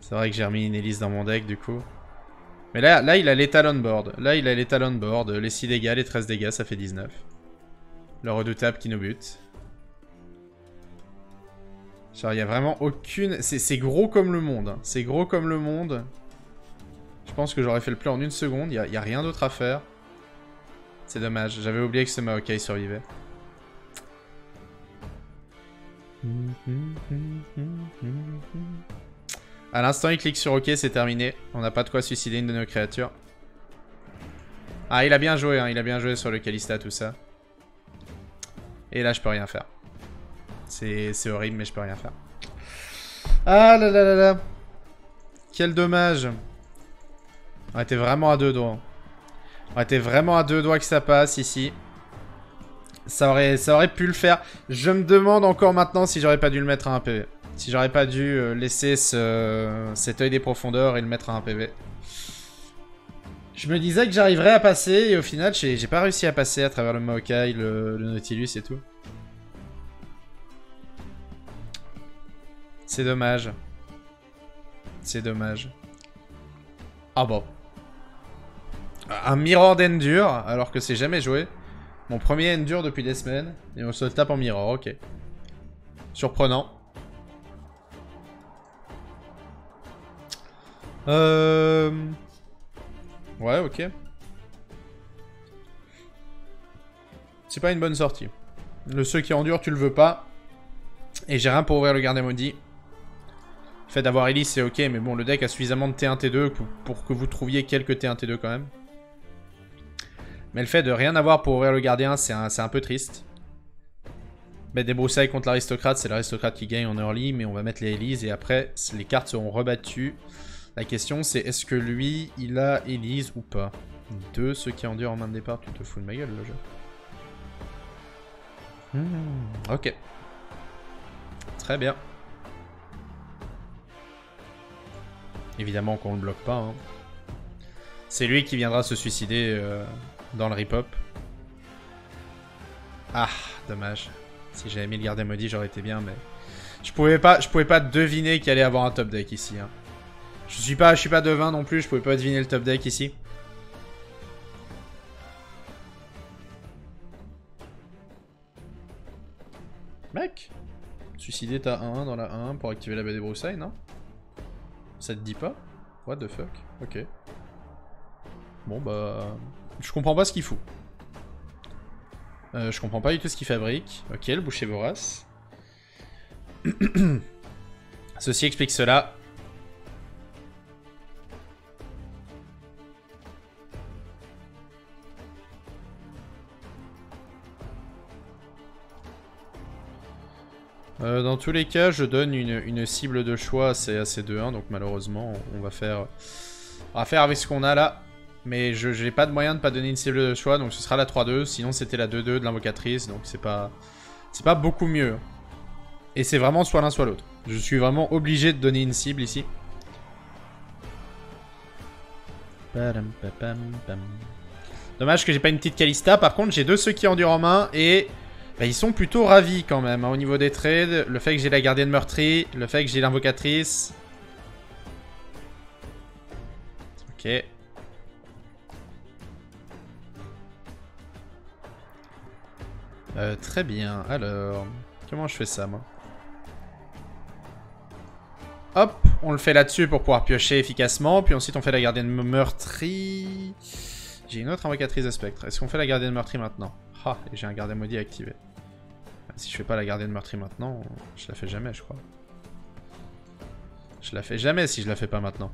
C'est vrai que j'ai remis une hélice dans mon deck du coup. Mais là, là il a l'étal on board. Là, il a l'étal on board. Les 6 dégâts, les 13 dégâts, ça fait 19. Le redoutable qui nous bute. Genre, il n'y a vraiment aucune... C'est gros comme le monde. Hein. C'est gros comme le monde. Je pense que j'aurais fait le play en une seconde. Il n'y a, rien d'autre à faire. C'est dommage. J'avais oublié que ce Maokai survivait. À l'instant, il clique sur OK, c'est terminé. On n'a pas de quoi suicider une de nos créatures. Ah, il a bien joué, hein. il a bien joué sur le Calista, tout ça. Et là, je peux rien faire. C'est horrible, mais je peux rien faire. Ah là là là là. Quel dommage. On était vraiment à deux doigts. On était vraiment à deux doigts que ça passe ici. Ça aurait, ça aurait pu le faire. Je me demande encore maintenant si j'aurais pas dû le mettre à un PV. Si j'aurais pas dû euh, laisser ce, cet œil des profondeurs et le mettre à un PV. Je me disais que j'arriverais à passer et au final j'ai pas réussi à passer à travers le Maokai, le, Nautilus et tout. C'est dommage. C'est dommage. Ah bon. Un Mirror d'Endure, alors que c'est jamais joué. Mon premier endure depuis des semaines. Et on se tape en mirror, ok. Surprenant. Euh... Ouais, ok. C'est pas une bonne sortie. Le ceux qui endure, tu le veux pas. Et j'ai rien pour ouvrir le gardien maudit. Le fait d'avoir Elise, c'est ok, mais bon, le deck a suffisamment de T1, T2 pour que vous trouviez quelques T1, T2 quand même. Mais le fait de rien avoir pour ouvrir le gardien, c'est un, peu triste. Mettre des broussailles contre l'aristocrate, c'est l'aristocrate qui gagne en early, mais on va mettre les Elise et après, les cartes seront rebattues. La question, c'est est-ce que lui, il a Elise ou pas? Deux, ceux qui endurent en main de départ, tu te fous de ma gueule, le jeu. Hmm, ok. Très bien. Évidemment qu'on le bloque pas. Hein. C'est lui qui viendra se suicider euh, dans le rip-hop. Ah, dommage. Si j'avais mis le gardien maudit, j'aurais été bien, mais... Je pouvais pas, je pouvais pas deviner qu'il allait avoir un top deck ici. Hein. Je suis pas, je suis pas devin non plus, je pouvais pas deviner le top deck ici. Mec Suicider ta 1 dans la 1 pour activer la baie des broussailles, non? Ça te dit pas? What the fuck? Ok. Bon bah... Je comprends pas ce qu'il fout. Euh, je comprends pas du tout ce qu'il fabrique. Ok, le boucher vorace. *clears throat* Ceci explique cela. Euh, dans tous les cas, je donne une, cible de choix à ces, 2-1, donc malheureusement, on va faire, on va faire avec ce qu'on a là. Mais je n'ai pas de moyen de pas donner une cible de choix, donc ce sera la 3-2. Sinon, c'était la 2-2 de l'invocatrice, donc c'est pas, c'est pas beaucoup mieux. Et c'est vraiment soit l'un soit l'autre. Je suis vraiment obligé de donner une cible ici. Dommage que j'ai pas une petite Kalista. Par contre, j'ai deux ceux qui endurent en main et bah, ils sont plutôt ravis quand même hein, au niveau des trades. Le fait que j'ai la gardienne meurtrie, le fait que j'ai l'invocatrice. Ok. Euh, très bien. Alors, comment je fais ça moi Hop, on le fait là-dessus pour pouvoir piocher efficacement. Puis ensuite on fait la gardienne meurtrie. J'ai une autre invocatrice de spectre. Est-ce qu'on fait la gardienne meurtrie maintenant ah, et j'ai un gardien maudit activé. Si je fais pas la gardienne meurtrie maintenant, je la fais jamais, je crois. Je la fais jamais si je la fais pas maintenant.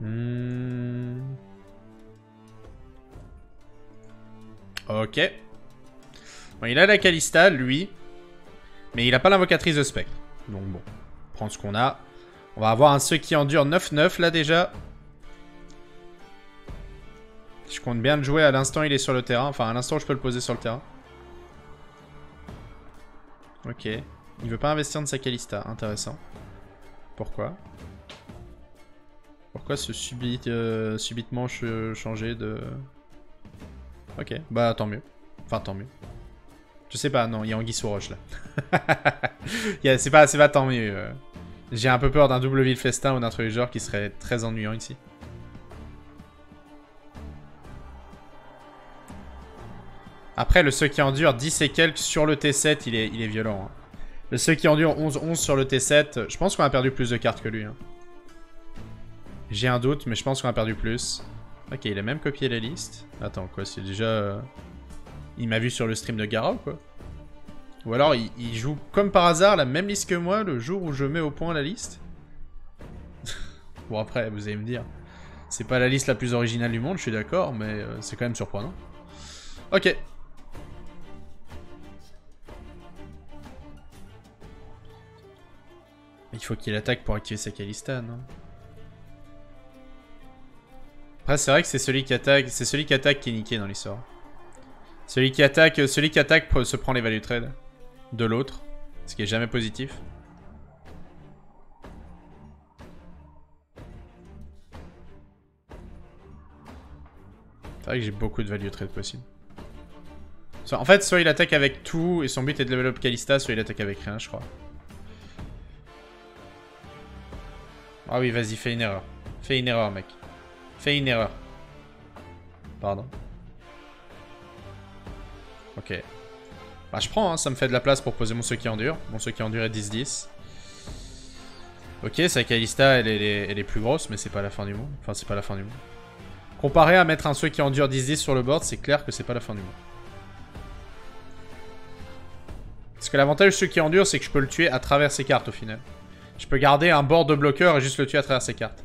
Hmm. Ok. Bon, il a la Calista, lui. Mais il a pas l'invocatrice de spectre. Donc bon, prendre ce qu'on a. On va avoir un ceux qui endure 9-9 là déjà. Je compte bien le jouer à l'instant il est sur le terrain. Enfin à l'instant je peux le poser sur le terrain. Ok. Il veut pas investir de sa Calista. Intéressant. Pourquoi? Pourquoi ce subit, euh, subitement changer de... Ok, bah tant mieux. Enfin tant mieux. Je sais pas, non, il y a Anguille sous roche là. *laughs* c'est pas, pas tant mieux. Euh. J'ai un peu peur d'un double ville festin ou d'un truc genre qui serait très ennuyant ici. Après, le ceux qui endure 10 et quelques sur le T7, il est, il est violent. Hein. Le ceux qui endure 11-11 sur le T7, je pense qu'on a perdu plus de cartes que lui. Hein. J'ai un doute, mais je pense qu'on a perdu plus. Ok, il a même copié la liste. Attends, quoi, c'est déjà... Euh, il m'a vu sur le stream de Gara ou quoi? Ou alors il, joue comme par hasard la même liste que moi le jour où je mets au point la liste? *laughs* Bon après, vous allez me dire, c'est pas la liste la plus originale du monde, je suis d'accord, mais euh, c'est quand même surprenant. Ok. Il faut qu'il attaque pour activer sa Kalista, non? Après, c'est vrai que c'est celui qui attaque, c'est celui qui attaque qui est niqué dans l'histoire. Celui qui attaque, celui qui attaque se prend les value trade de l'autre, ce qui est jamais positif. C'est vrai que j'ai beaucoup de value trade possible. En fait, soit il attaque avec tout et son but est de level up Kalista, soit il attaque avec rien, je crois. Ah oui, vas-y, fais une erreur. Fais une erreur, mec. Fais une erreur. Pardon. Ok. Bah je prends, hein, ça me fait de la place pour poser mon qui endure. Mon qui endure est 10-10. Ok, sa Kalista, elle, elle, est plus grosse, mais c'est pas la fin du monde. Enfin, c'est pas la fin du monde. Comparé à mettre un ceux qui endure 10-10 sur le board, c'est clair que c'est pas la fin du monde. Parce que l'avantage de ceux qui endurent, c'est que je peux le tuer à travers ses cartes au final. Je peux garder un board de bloqueur et juste le tuer à travers ses cartes.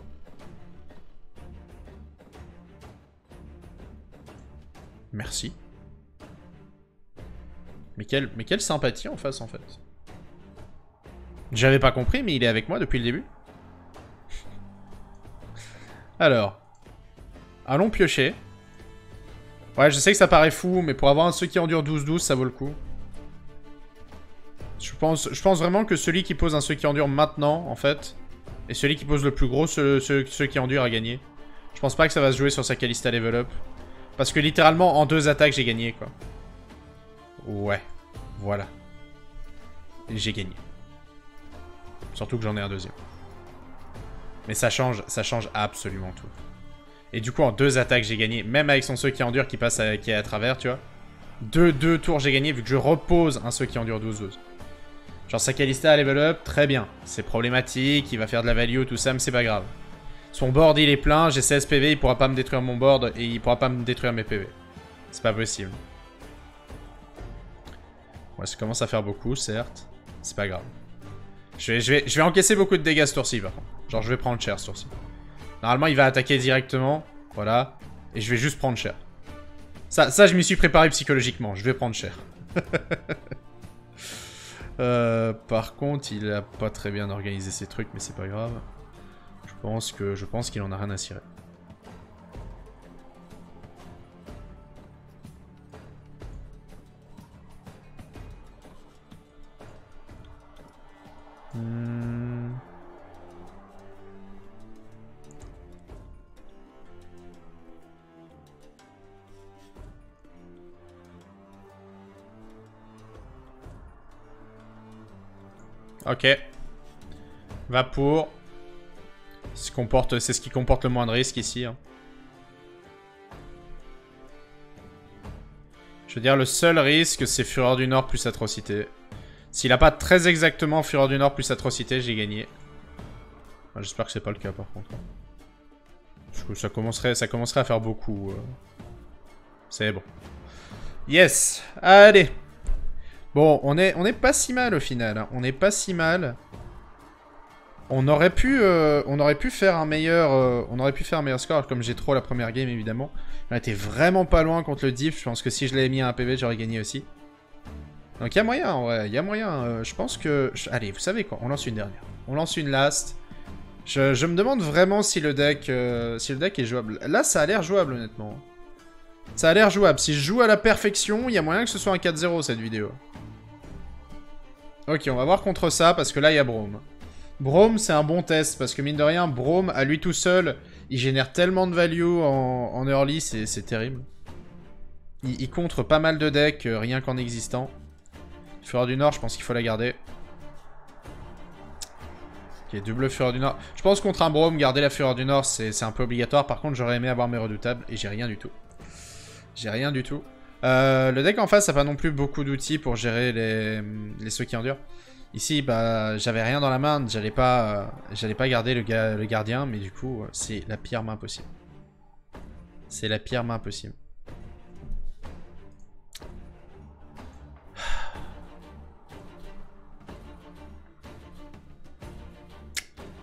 Merci. Mais quelle, sympathie en face, en fait. J'avais pas compris, mais il est avec moi depuis le début. Alors. Allons piocher. Ouais, je sais que ça paraît fou, mais pour avoir un ceux qui endure 12-12, ça vaut le coup. Je pense, vraiment que celui qui pose un ceux qui endure maintenant, en fait, et celui qui pose le plus gros, ceux, qui endure a gagné. Je pense pas que ça va se jouer sur sa Calista level up. Parce que littéralement, en deux attaques, j'ai gagné, quoi. Ouais. Voilà. J'ai gagné. Surtout que j'en ai un deuxième. Mais ça change, ça change absolument tout. Et du coup, en deux attaques, j'ai gagné. Même avec son ceux qui endure qui passe à, qui est à travers, tu vois. Deux, deux tours, j'ai gagné vu que je repose un ceux qui endure 12-12. Genre, Sakalista à level up, très bien. C'est problématique, il va faire de la value, tout ça, mais c'est pas grave. Son board, il est plein, j'ai 16 PV, il pourra pas me détruire mon board et il pourra pas me détruire mes PV. C'est pas possible. Ouais, ça commence à faire beaucoup, certes. C'est pas grave. Je vais, je, vais, encaisser beaucoup de dégâts ce tour-ci. Genre, je vais prendre cher ce tour-ci. Normalement, il va attaquer directement. Voilà. Et je vais juste prendre cher. Ça, ça je m'y suis préparé psychologiquement. Je vais prendre cher. *laughs* Euh, par contre, il a pas très bien organisé ses trucs, mais c'est pas grave. Je pense que je pense qu'il en a rien à cirer. Hmm. Ok. Va pour. C'est ce qui comporte le moins de risque ici. Hein. Je veux dire, le seul risque, c'est Fureur du Nord plus Atrocité. S'il a pas très exactement Fureur du Nord plus Atrocité, j'ai gagné. J'espère que c'est pas le cas par contre. ça commencerait, ça commencerait à faire beaucoup. Euh. C'est bon. Yes Allez Bon, on est, on est pas si mal au final. Hein. On est pas si mal. On aurait pu, euh, on aurait pu faire un meilleur, euh, on aurait pu faire meilleur score comme j'ai trop la première game évidemment. On était vraiment pas loin contre le diff. Je pense que si je l'avais mis à un PV, j'aurais gagné aussi. Donc il y a moyen, ouais, il y a moyen. Euh, je pense que... Allez, vous savez quoi? On lance une dernière. On lance une last. Je, me demande vraiment si le deck si le deck est jouable. Là, ça a l'air jouable, honnêtement. Ça a l'air jouable. Si je joue à la perfection, il y a moyen que ce soit un 4-0, cette vidéo. Ok, on va voir contre ça, parce que là, il y a Brome. Brome, c'est un bon test, parce que mine de rien, Brome, à lui tout seul, il génère tellement de value en, early, c'est terrible. Il, contre pas mal de decks, euh, rien qu'en existant. Fureur du Nord, je pense qu'il faut la garder. Ok, double Fureur du Nord. Je pense contre un Brome, garder la Fureur du Nord, c'est un peu obligatoire. Par contre, j'aurais aimé avoir mes redoutables et j'ai rien du tout. J'ai rien du tout. Euh, le deck en face, ça n'a pas non plus beaucoup d'outils pour gérer les, les ceux qui endurent. Ici, bah, j'avais rien dans la main, j'allais pas, j'allais pas garder le, le gardien, mais du coup, c'est la pire main possible. C'est la pire main possible. *sighs*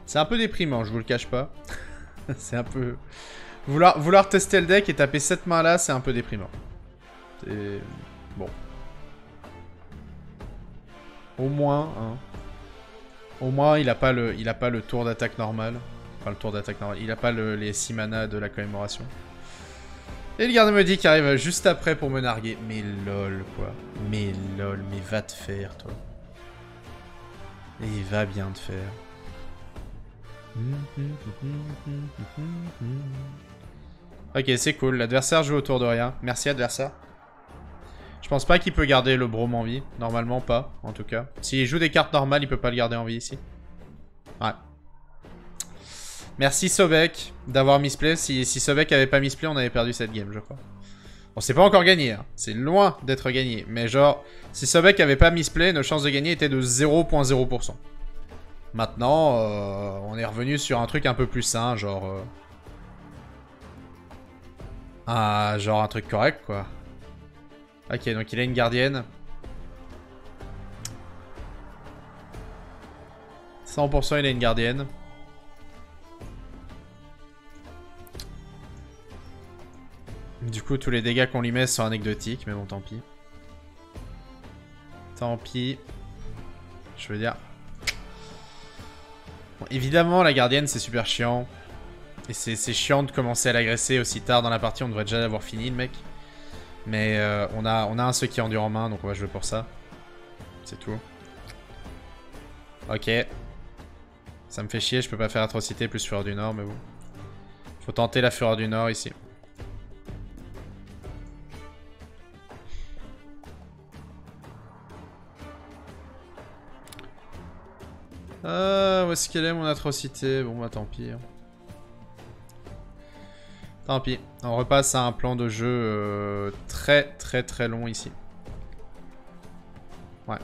C'est un peu déprimant, je vous le cache pas. *laughs* c'est un peu... Vouloir, vouloir tester le deck et taper cette main là, c'est un peu déprimant. Bon. Au moins, hein. Au moins, il a pas le, il a pas le tour d'attaque normal. Enfin, le tour d'attaque normal. Il a pas les 6 mana de la commémoration. Et le garde maudit qui arrive juste après pour me narguer. Mais lol, quoi. Mais lol, mais va te faire, toi. Et va bien te faire. Ok, c'est cool. L'adversaire joue autour de rien. Merci, adversaire. Je pense pas qu'il peut garder le Brome en vie. Normalement pas, en tout cas. S'il joue des cartes normales, il peut pas le garder en vie ici. Ouais. Merci Sobek d'avoir misplay. Si, si Sobek avait pas misplay, on avait perdu cette game, je crois. Bon, c'est pas encore gagné. Hein. C'est loin d'être gagné. Mais genre, si Sobek avait pas misplay, nos chances de gagner étaient de 0.0%. Maintenant, euh, on est revenu sur un truc un peu plus sain, genre... Ah, genre un truc correct, quoi. Ok, donc il a une gardienne. 100% il a une gardienne. Du coup, tous les dégâts qu'on lui met sont anecdotiques, mais bon, tant pis. Tant pis. Je veux dire... évidemment, la gardienne, c'est super chiant. Et c'est chiant de commencer à l'agresser aussi tard dans la partie, on devrait déjà l'avoir fini, le mec. Mais euh, on, a, on a un ceux qui endure en main, donc on va jouer pour ça. C'est tout. Ok. Ça me fait chier, je peux pas faire atrocité plus Fureur du Nord, mais bon. Faut tenter la Fureur du Nord ici. Ah, où est-ce qu'elle est mon atrocité? Bon bah tant pis. On repasse à un plan de jeu euh, très très très long ici. Ouais.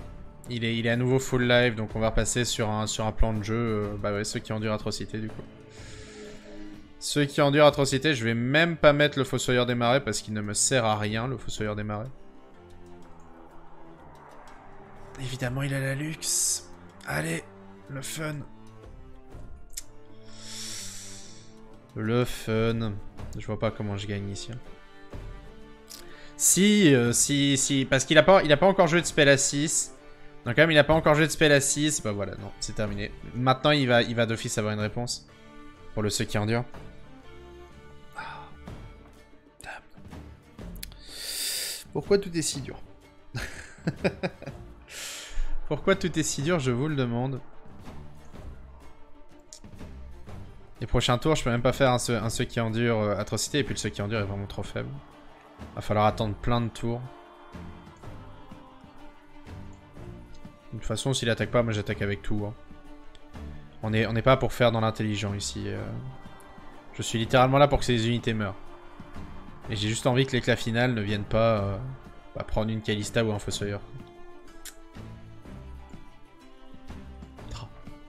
Il est, il est à nouveau full live, donc on va repasser sur un, sur un plan de jeu. Euh, bah ouais, ceux qui endurent atrocité du coup. Ceux qui endurent atrocité, je vais même pas mettre le Fossoyeur des Marais parce qu'il ne me sert à rien, le Fossoyeur des Marais. Évidemment, il a la luxe. Allez le fun. Le fun. Je vois pas comment je gagne ici. Hein. Si, euh, si, si. Parce qu'il a, pas, il a pas encore joué de spell à 6. Donc quand même, il a pas encore joué de spell à 6. Bah voilà, non, c'est terminé. Maintenant, il va, il va d'office avoir une réponse. Pour le ceux qui endurent. Ah. Pourquoi tout est si dur? *laughs* Pourquoi tout est si dur, je vous le demande. Les prochains tours, je peux même pas faire un, ceux, qui endure euh, atrocité, et puis le ceux qui endure est vraiment trop faible. Va falloir attendre plein de tours. De toute façon, s'il attaque pas, moi j'attaque avec tout. Hein. On n'est on est pas pour faire dans l'intelligent ici. Euh. Je suis littéralement là pour que ces unités meurent. Et j'ai juste envie que l'éclat final ne vienne pas euh, bah, prendre une Kalista ou un Fossoyeur.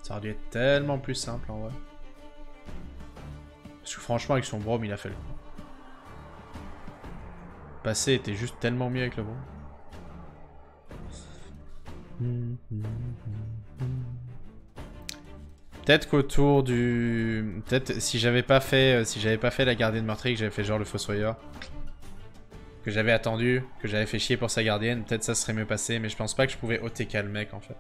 Ça aurait dû être tellement plus simple en vrai. Franchement, avec son Brome, il a fait le coup. Passé était juste tellement mieux avec le Brome. Peut-être qu'autour du... Peut-être si j'avais pas fait euh, si j'avais pas fait la gardienne meurtrière, que j'avais fait genre le Fossoyeur. Que j'avais attendu, que j'avais fait chier pour sa gardienne, peut-être ça serait mieux passé, mais je pense pas que je pouvais OTK le mec en fait.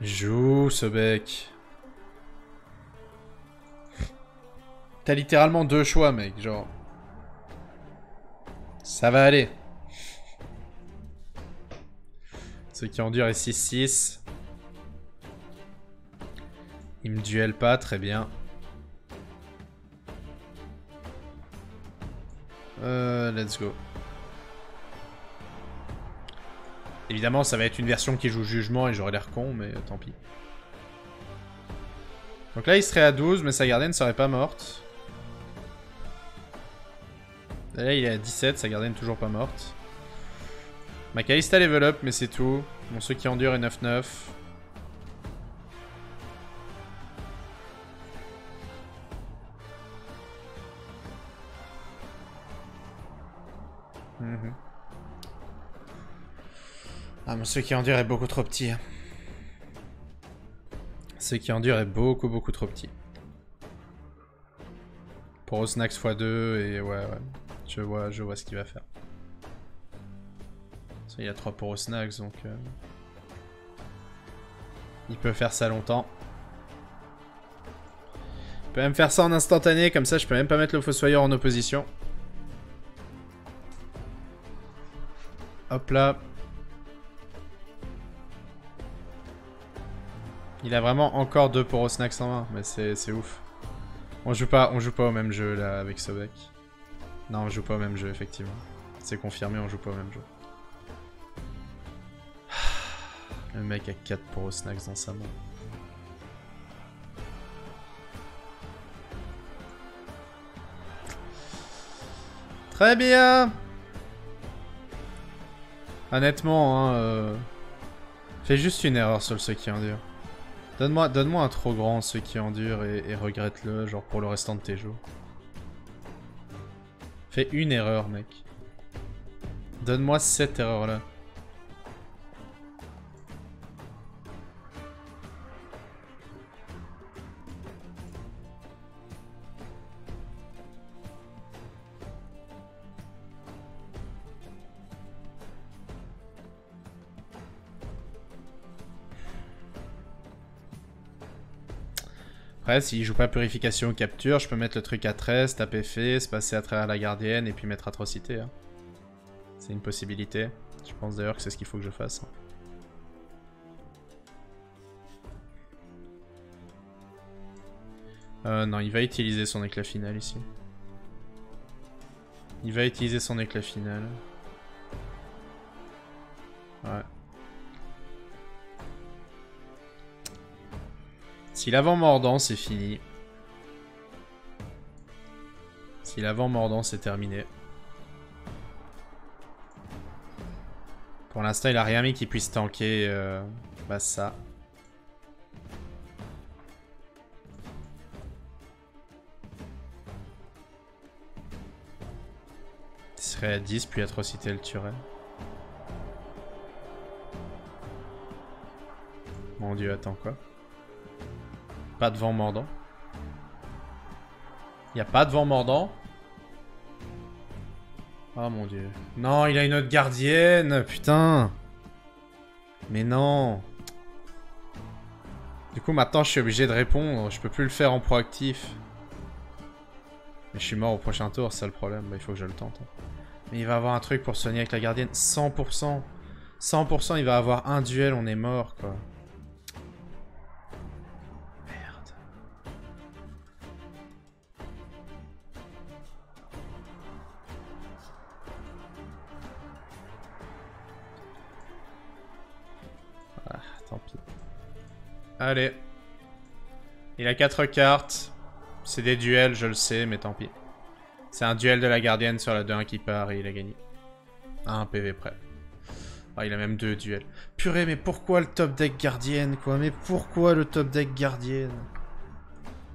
Joue ce bec. T'as littéralement deux choix, mec, genre. Ça va aller. Ceux qui endurent est 6-6. Il me duel pas, très bien. Euh, let's go. Évidemment, ça va être une version qui joue jugement et j'aurais l'air con, mais tant pis. Donc là, il serait à 12, mais sa gardienne serait pas morte. Là, il est à 17, sa gardienne toujours pas morte. Ma Kalista level up, mais c'est tout. Bon, ceux qui endurent est 9-9. Mhm. Ah, mon ceux qui endurent est beaucoup trop petit. Hein. Ceux qui endurent est beaucoup, beaucoup trop petit. Pour Snacks x2 et ouais, ouais. Je vois, je vois ce qu'il va faire. il y a 3 pour donc... Euh, il peut faire ça longtemps. Il peut même faire ça en instantané, comme ça je peux même pas mettre le Fossoyeur en opposition. Hop là. Il a vraiment encore 2 pour en main, mais c'est ouf. On joue pas, on joue pas au même jeu là avec Sobek. Non, on joue pas au même jeu, effectivement. C'est confirmé, on joue pas au même jeu. *sighs* Le mec a 4 pour snacks dans sa main. Très bien Honnêtement, hein, euh... fais juste une erreur sur le ceux qui endure. Donne-moi donne un trop grand ceux qui endure et, et regrette-le, genre pour le restant de tes jours. Fais une erreur, mec. Donne-moi cette erreur-là. Après, s'il joue pas purification ou capture, je peux mettre le truc à 13, taper se passer à travers la gardienne et puis mettre atrocité. Hein. C'est une possibilité. Je pense d'ailleurs que c'est ce qu'il faut que je fasse. Euh, non, il va utiliser son éclat final ici. Il va utiliser son éclat final. Ouais. Si l'avant mordant, c'est fini. Si l'avant mordant, c'est terminé. Pour l'instant, il a rien mis qui puisse tanker euh, bah ça. Il serait à 10, puis atrocité le tuerait. Mon dieu, attends quoi pas de vent mordant. Il a pas de vent mordant. Oh mon dieu. Non, il a une autre gardienne, putain. Mais non. Du coup, maintenant, je suis obligé de répondre. Je peux plus le faire en proactif. Mais je suis mort au prochain tour, c'est ça le problème. Bah, il faut que je le tente. Hein. Mais il va avoir un truc pour soigner avec la gardienne. 100%. 100%, il va avoir un duel, on est mort, quoi. Allez. Il a 4 cartes. C'est des duels, je le sais, mais tant pis. C'est un duel de la gardienne sur la 2-1 qui part et il a gagné. Un PV près. Ah, il a même deux duels. Purée, mais pourquoi le top deck gardienne, quoi? Mais pourquoi le top deck gardienne?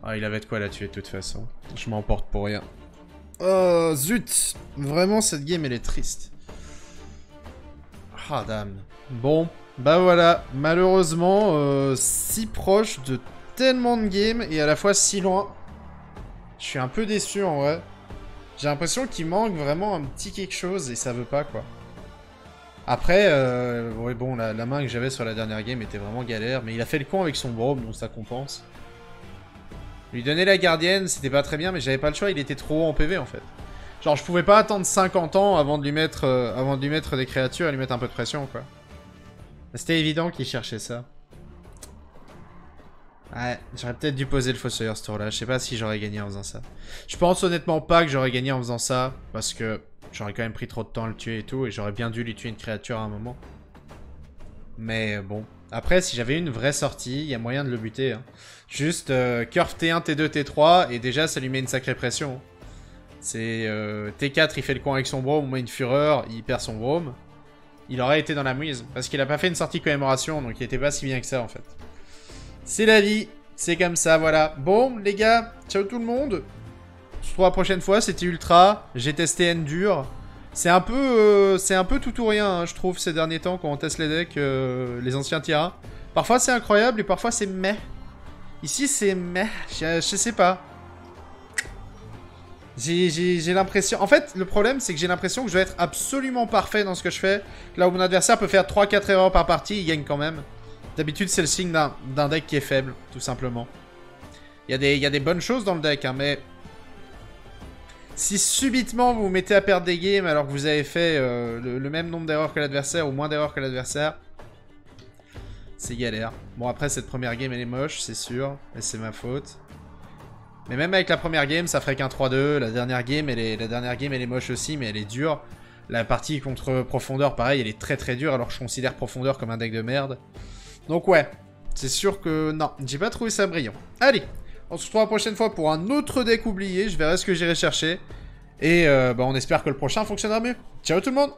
Ah, il avait de quoi la tuer de toute façon. Je m'emporte pour rien. Oh, zut Vraiment, cette game, elle est triste. Ah, dame. Bon, bah voilà, malheureusement, euh, si proche de tellement de games et à la fois si loin. Je suis un peu déçu en vrai. J'ai l'impression qu'il manque vraiment un petit quelque chose et ça veut pas quoi. Après, euh, ouais bon, la, main que j'avais sur la dernière game était vraiment galère, mais il a fait le con avec son brome, donc ça compense. Lui donner la gardienne, c'était pas très bien, mais j'avais pas le choix, il était trop haut en PV en fait. Genre, je pouvais pas attendre 50 ans avant de lui mettre, euh, avant de lui mettre des créatures et lui mettre un peu de pression quoi. C'était évident qu'il cherchait ça. Ouais, j'aurais peut-être dû poser le Fossoyeur ce tour-là. Je sais pas si j'aurais gagné en faisant ça. Je pense honnêtement pas que j'aurais gagné en faisant ça. Parce que j'aurais quand même pris trop de temps à le tuer et tout. Et j'aurais bien dû lui tuer une créature à un moment. Mais bon. Après, si j'avais une vraie sortie, il y a moyen de le buter. Hein. Juste euh, curve T1, T2, T3. Et déjà, ça lui met une sacrée pression. C'est euh, T4, il fait le coin avec son brome. On met une fureur, il perd son brome il aurait été dans la mouise. Parce qu'il a pas fait une sortie commémoration, donc il était pas si bien que ça, en fait. C'est la vie, c'est comme ça, voilà. Bon, les gars, ciao tout le monde. Je la prochaine fois, c'était Ultra. J'ai testé Endure. C'est un peu euh, c'est un peu tout ou rien, hein, je trouve, ces derniers temps, quand on teste les decks, euh, les anciens tiers Parfois, c'est incroyable, et parfois, c'est meh. Ici, c'est meh. je sais pas. J'ai l'impression... En fait, le problème, c'est que j'ai l'impression que je dois être absolument parfait dans ce que je fais. Là où mon adversaire peut faire 3-4 erreurs par partie, il gagne quand même. D'habitude, c'est le signe d'un deck qui est faible, tout simplement. Il y, a des, bonnes choses dans le deck, hein, mais... Si subitement vous vous mettez à perdre des games alors que vous avez fait euh, le, même nombre d'erreurs que l'adversaire ou moins d'erreurs que l'adversaire, c'est galère. Bon, après, cette première game, elle est moche, c'est sûr. Et c'est ma faute. Mais même avec la première game, ça ferait qu'un 3-2. La dernière game, elle est, la dernière game, elle est moche aussi, mais elle est dure. La partie contre profondeur, pareil, elle est très très dure, alors je considère profondeur comme un deck de merde. Donc ouais, c'est sûr que non, j'ai pas trouvé ça brillant. Allez, on se retrouve la prochaine fois pour un autre deck oublié. Je verrai ce que j'irai chercher. Et euh, bah, on espère que le prochain fonctionnera mieux. Ciao tout le monde